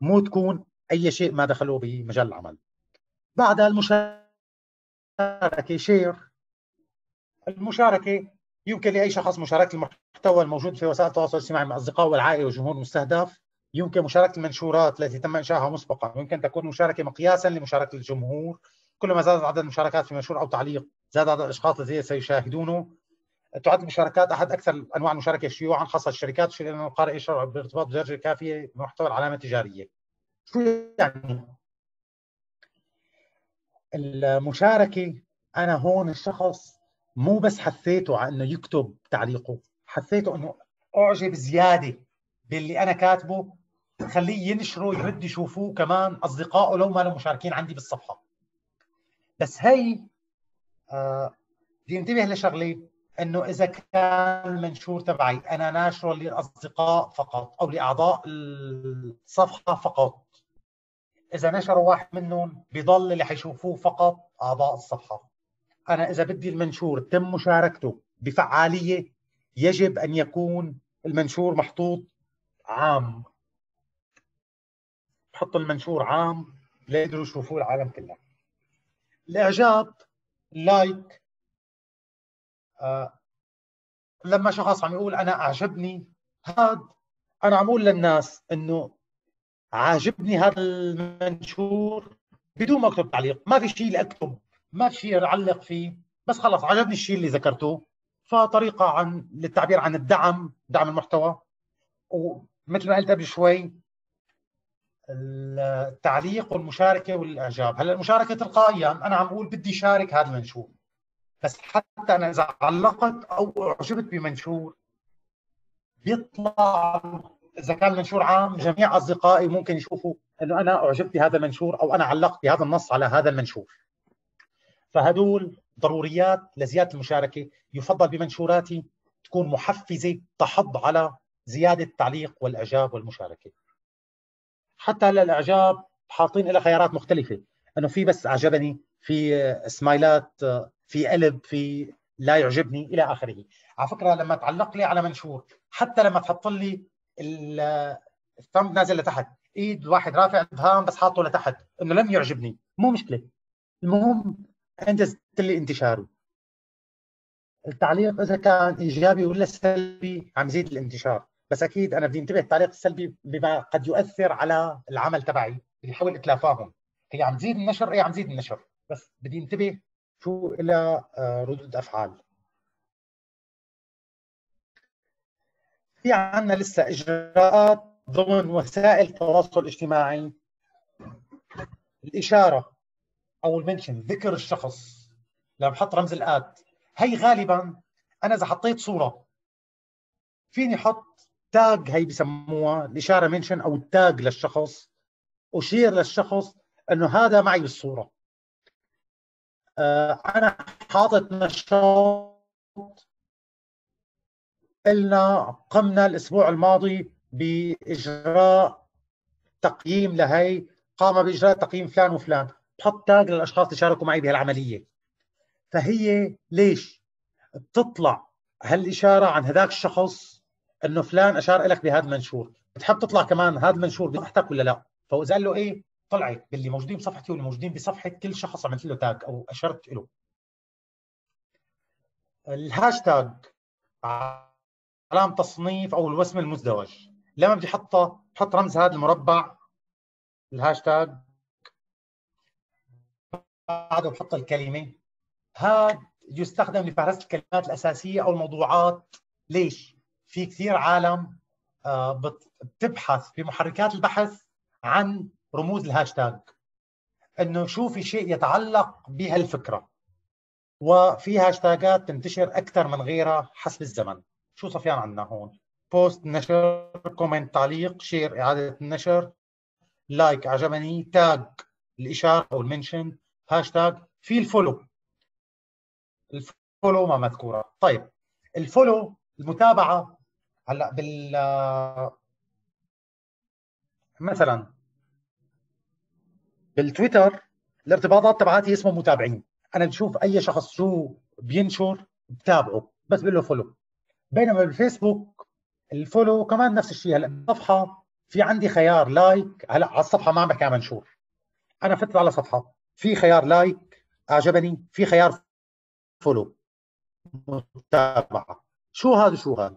مو تكون أي شيء ما دخلوا بمجال العمل. بعد المشاركة شير. المشاركة يمكن لأي شخص مشاركة المحتوى الموجود في وسائل التواصل الاجتماعي مع اصدقاء والعائلة والجمهور المستهدف يمكن مشاركة المنشورات التي تم انشائها مسبقا يمكن تكون مشاركة مقياسا لمشاركة الجمهور كلما زادت عدد المشاركات في منشور أو تعليق زاد عدد الأشخاص الذين سيشاهدونه تعد المشاركات أحد أكثر أنواع المشاركة شيوعا خاصة الشركات تشير ان القارئ يشعر بارتباط بدرجه كافيه بمحتوى العلامة التجارية. شو يعني؟ المشاركة أنا هون الشخص مو بس حثيته على إنه يكتب تعليقه، حثيته إنه أعجب زيادة باللي أنا كاتبه خليه ينشره يرد يشوفوه كمان. أصدقائه لو ما مشاركين عندي بالصفحة. بس هي آه بدي انتبه لشغلة إنه إذا كان المنشور تبعي أنا ناشره للأصدقاء فقط أو لأعضاء الصفحة فقط. إذا نشروا واحد منهم بضل اللي حيشوفوه فقط أعضاء الصفحة. أنا إذا بدي المنشور تم مشاركته بفعالية يجب أن يكون المنشور محطوط عام. بحط المنشور عام ليقدروا يشوفوه العالم كله. الإعجاب لايك آه، لما شخص عم يقول أنا أعجبني هذا أنا عم أقول للناس إنه عاجبني هذا المنشور بدون ما أكتب تعليق. ما في شيء لأكتب ما في شيء أعلق فيه بس خلص عجبني الشيء اللي ذكرته. فطريقة عن للتعبير عن الدعم دعم المحتوى. ومثل ما قلت قبل شوي التعليق والمشاركة والإعجاب. هلا المشاركة تلقائيا أنا عم أقول بدي شارك هذا المنشور. بس حتى أنا إذا علقت أو أعجبت بمنشور بيطلع إذا كان منشور عام جميع أصدقائي ممكن يشوفوا إنه أنا أعجبت بهذا المنشور أو أنا علقت بهذا النص على هذا المنشور. فهدول ضروريات لزيادة المشاركة. يفضل بمنشوراتي تكون محفزة تحض على زيادة التعليق والإعجاب والمشاركة. حتى هلا الإعجاب حاطين لها خيارات مختلفة. إنه في بس أعجبني في سمايلات في قلب في لا يعجبني إلى آخره. على فكرة لما تعلق لي على منشور حتى لما تحط لي الثمب نازل لتحت إيد واحد رافع ابهام بس حاطه لتحت إنه لم يعجبني. مو مشكلة. المهم انجزت لي انتشاره التعليق إذا كان إيجابي ولا سلبي عم يزيد الانتشار. بس أكيد أنا بدي انتبه التعليق السلبي بما قد يؤثر على العمل تبعي بدي احاول إتلافاهم. هي عم تزيد النشر اي عم تزيد النشر. بس بدي انتبه شو إلى آه، ردود أفعال. في عندنا لسه إجراءات ضمن وسائل التواصل الاجتماعي. الإشارة أو المنشن ذكر الشخص. لما بحط رمز الات هي غالبا أنا إذا حطيت صورة فيني أحط تاج هي بسموها الاشاره منشن أو التاج للشخص اشير للشخص إنه هذا معي بالصورة. آه أنا حاطط نشاط قلنا قمنا الأسبوع الماضي بإجراء تقييم لهي قام بإجراء تقييم فلان وفلان. بحط تاج للأشخاص اللي شاركوا معي بهالعملية. فهي ليش؟ بتطلع هالإشارة عن هذاك الشخص انه فلان اشار لك بهذا المنشور بتحب تطلع كمان هذا المنشور بصفحتك ولا لا؟ فاذا قال له إيه؟ طلعت باللي موجودين بصفحتي واللي موجودين بصفحة كل شخص عملت له tag أو أشرت له. الهاشتاج علامة تصنيف أو الوسم المزدوج. لما بدي أحطه بحط رمز هذا المربع الهاشتاج. بعده بحط الكلمة. هذا يستخدم لفهرسه الكلمات الأساسية أو الموضوعات. ليش؟ في كثير عالم آه، بتبحث في محركات البحث عن رموز الهاشتاج إنه شو في شيء يتعلق بهالفكرة. وفي هاشتاجات تنتشر أكثر من غيرها حسب الزمن. شو صفيان عندنا هون؟ post نشر comment تعليق share إعادة النشر like عجبني tag الإشارة أو ال mention hashtag في ال follow. ال follow ما مذكورة. طيب ال follow المتابعة هلأ بال مثلا بالتويتر الارتباطات تبعاتي اسمه متابعين. أنا بشوف أي شخص شو بينشر بتابعه بس بقول له follow بينما بالفيسبوك ال follow كمان نفس الشيء. هلأ الصفحة في عندي خيار like هلأ على الصفحة ما عم بحكي عن منشور. أنا فتت على صفحة في خيار like أعجبني في خيار follow متابعة. شو هذا شو هذا؟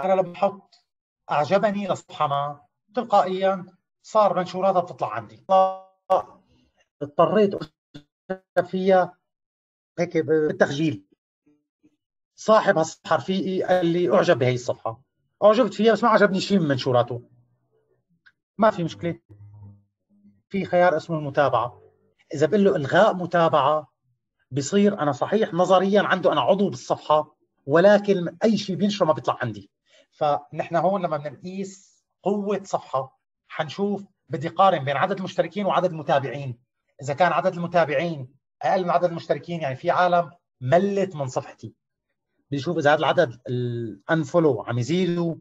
أنا لما بحط أعجبني لصفحه ما تلقائيا صار منشوراتها بتطلع عندي. اضطريت فيها هيك بالتخجيل. صاحب هالصفحه رفيقي قال لي أعجب بهي الصفحة. أعجبت فيها بس ما عجبني شيء من منشوراته. ما في مشكلة. في خيار اسمه المتابعة. إذا بقول له إلغاء متابعة بصير أنا صحيح نظريا عنده أنا عضو بالصفحة ولكن أي شيء بينشره ما بيطلع عندي. فنحن هون لما بدنا نقيس قوة صفحة حنشوف بدي قارن بين عدد المشتركين وعدد المتابعين. إذا كان عدد المتابعين أقل من عدد المشتركين يعني في عالم ملت من صفحتي. بيشوف إذا هذا العدد الأنفولو عم يزيدوا.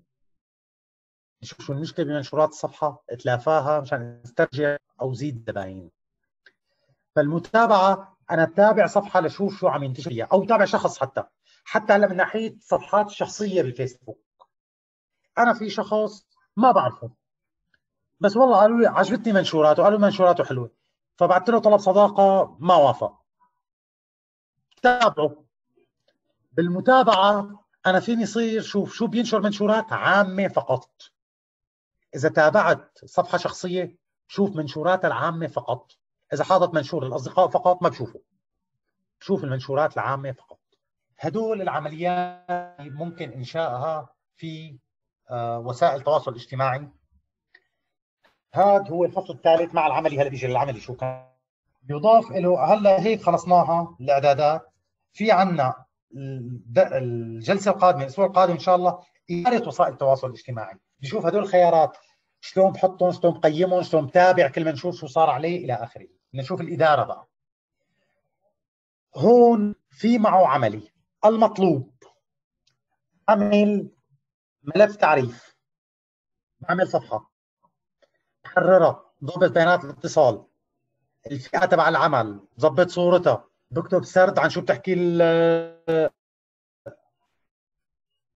نشوف شو المشكلة بمنشورات الصفحة؟ اتلافاها مشان استرجع أو زيد دباين. فالمتابعة أنا بتابع صفحة لشوف شو عم ينتشر فيها أو تابع شخص حتى. حتى هلأ من ناحية صفحات شخصية بالفيسبوك. أنا في شخص ما بعرفه. بس والله قالوا لي عجبتني منشوراته قالوا منشوراته حلوة. فبعثت له طلب صداقة ما وافق. تابعه بالمتابعة أنا فيني صير شوف شو بينشر منشورات عامة فقط. إذا تابعت صفحة شخصية شوف منشوراتها العامة فقط. إذا حاطط منشور للأصدقاء فقط ما بشوفه. بشوف المنشورات العامة فقط. هدول العمليات ممكن إنشائها في وسائل التواصل الاجتماعي. هذا هو الفصل الثالث مع العملي. هلا بيجي للعملي شو كان. يضاف له هلا هيك خلصناها الإعدادات. في عندنا الجلسة القادمة الأسبوع القادم إن شاء الله إدارة وسائل التواصل الاجتماعي. نشوف هدول الخيارات شلون بحطهم شلون بقيمهم شلون بتابع كل منشور شو صار عليه إلى آخره. نشوف الإدارة بقى. هون في معه عملي. المطلوب. عمل ملف تعريف. بعمل صفحة. بحررها ضبط بيانات الاتصال. الفئة تبع العمل. ضبط صورتها. بكتب سرد عن شو بتحكي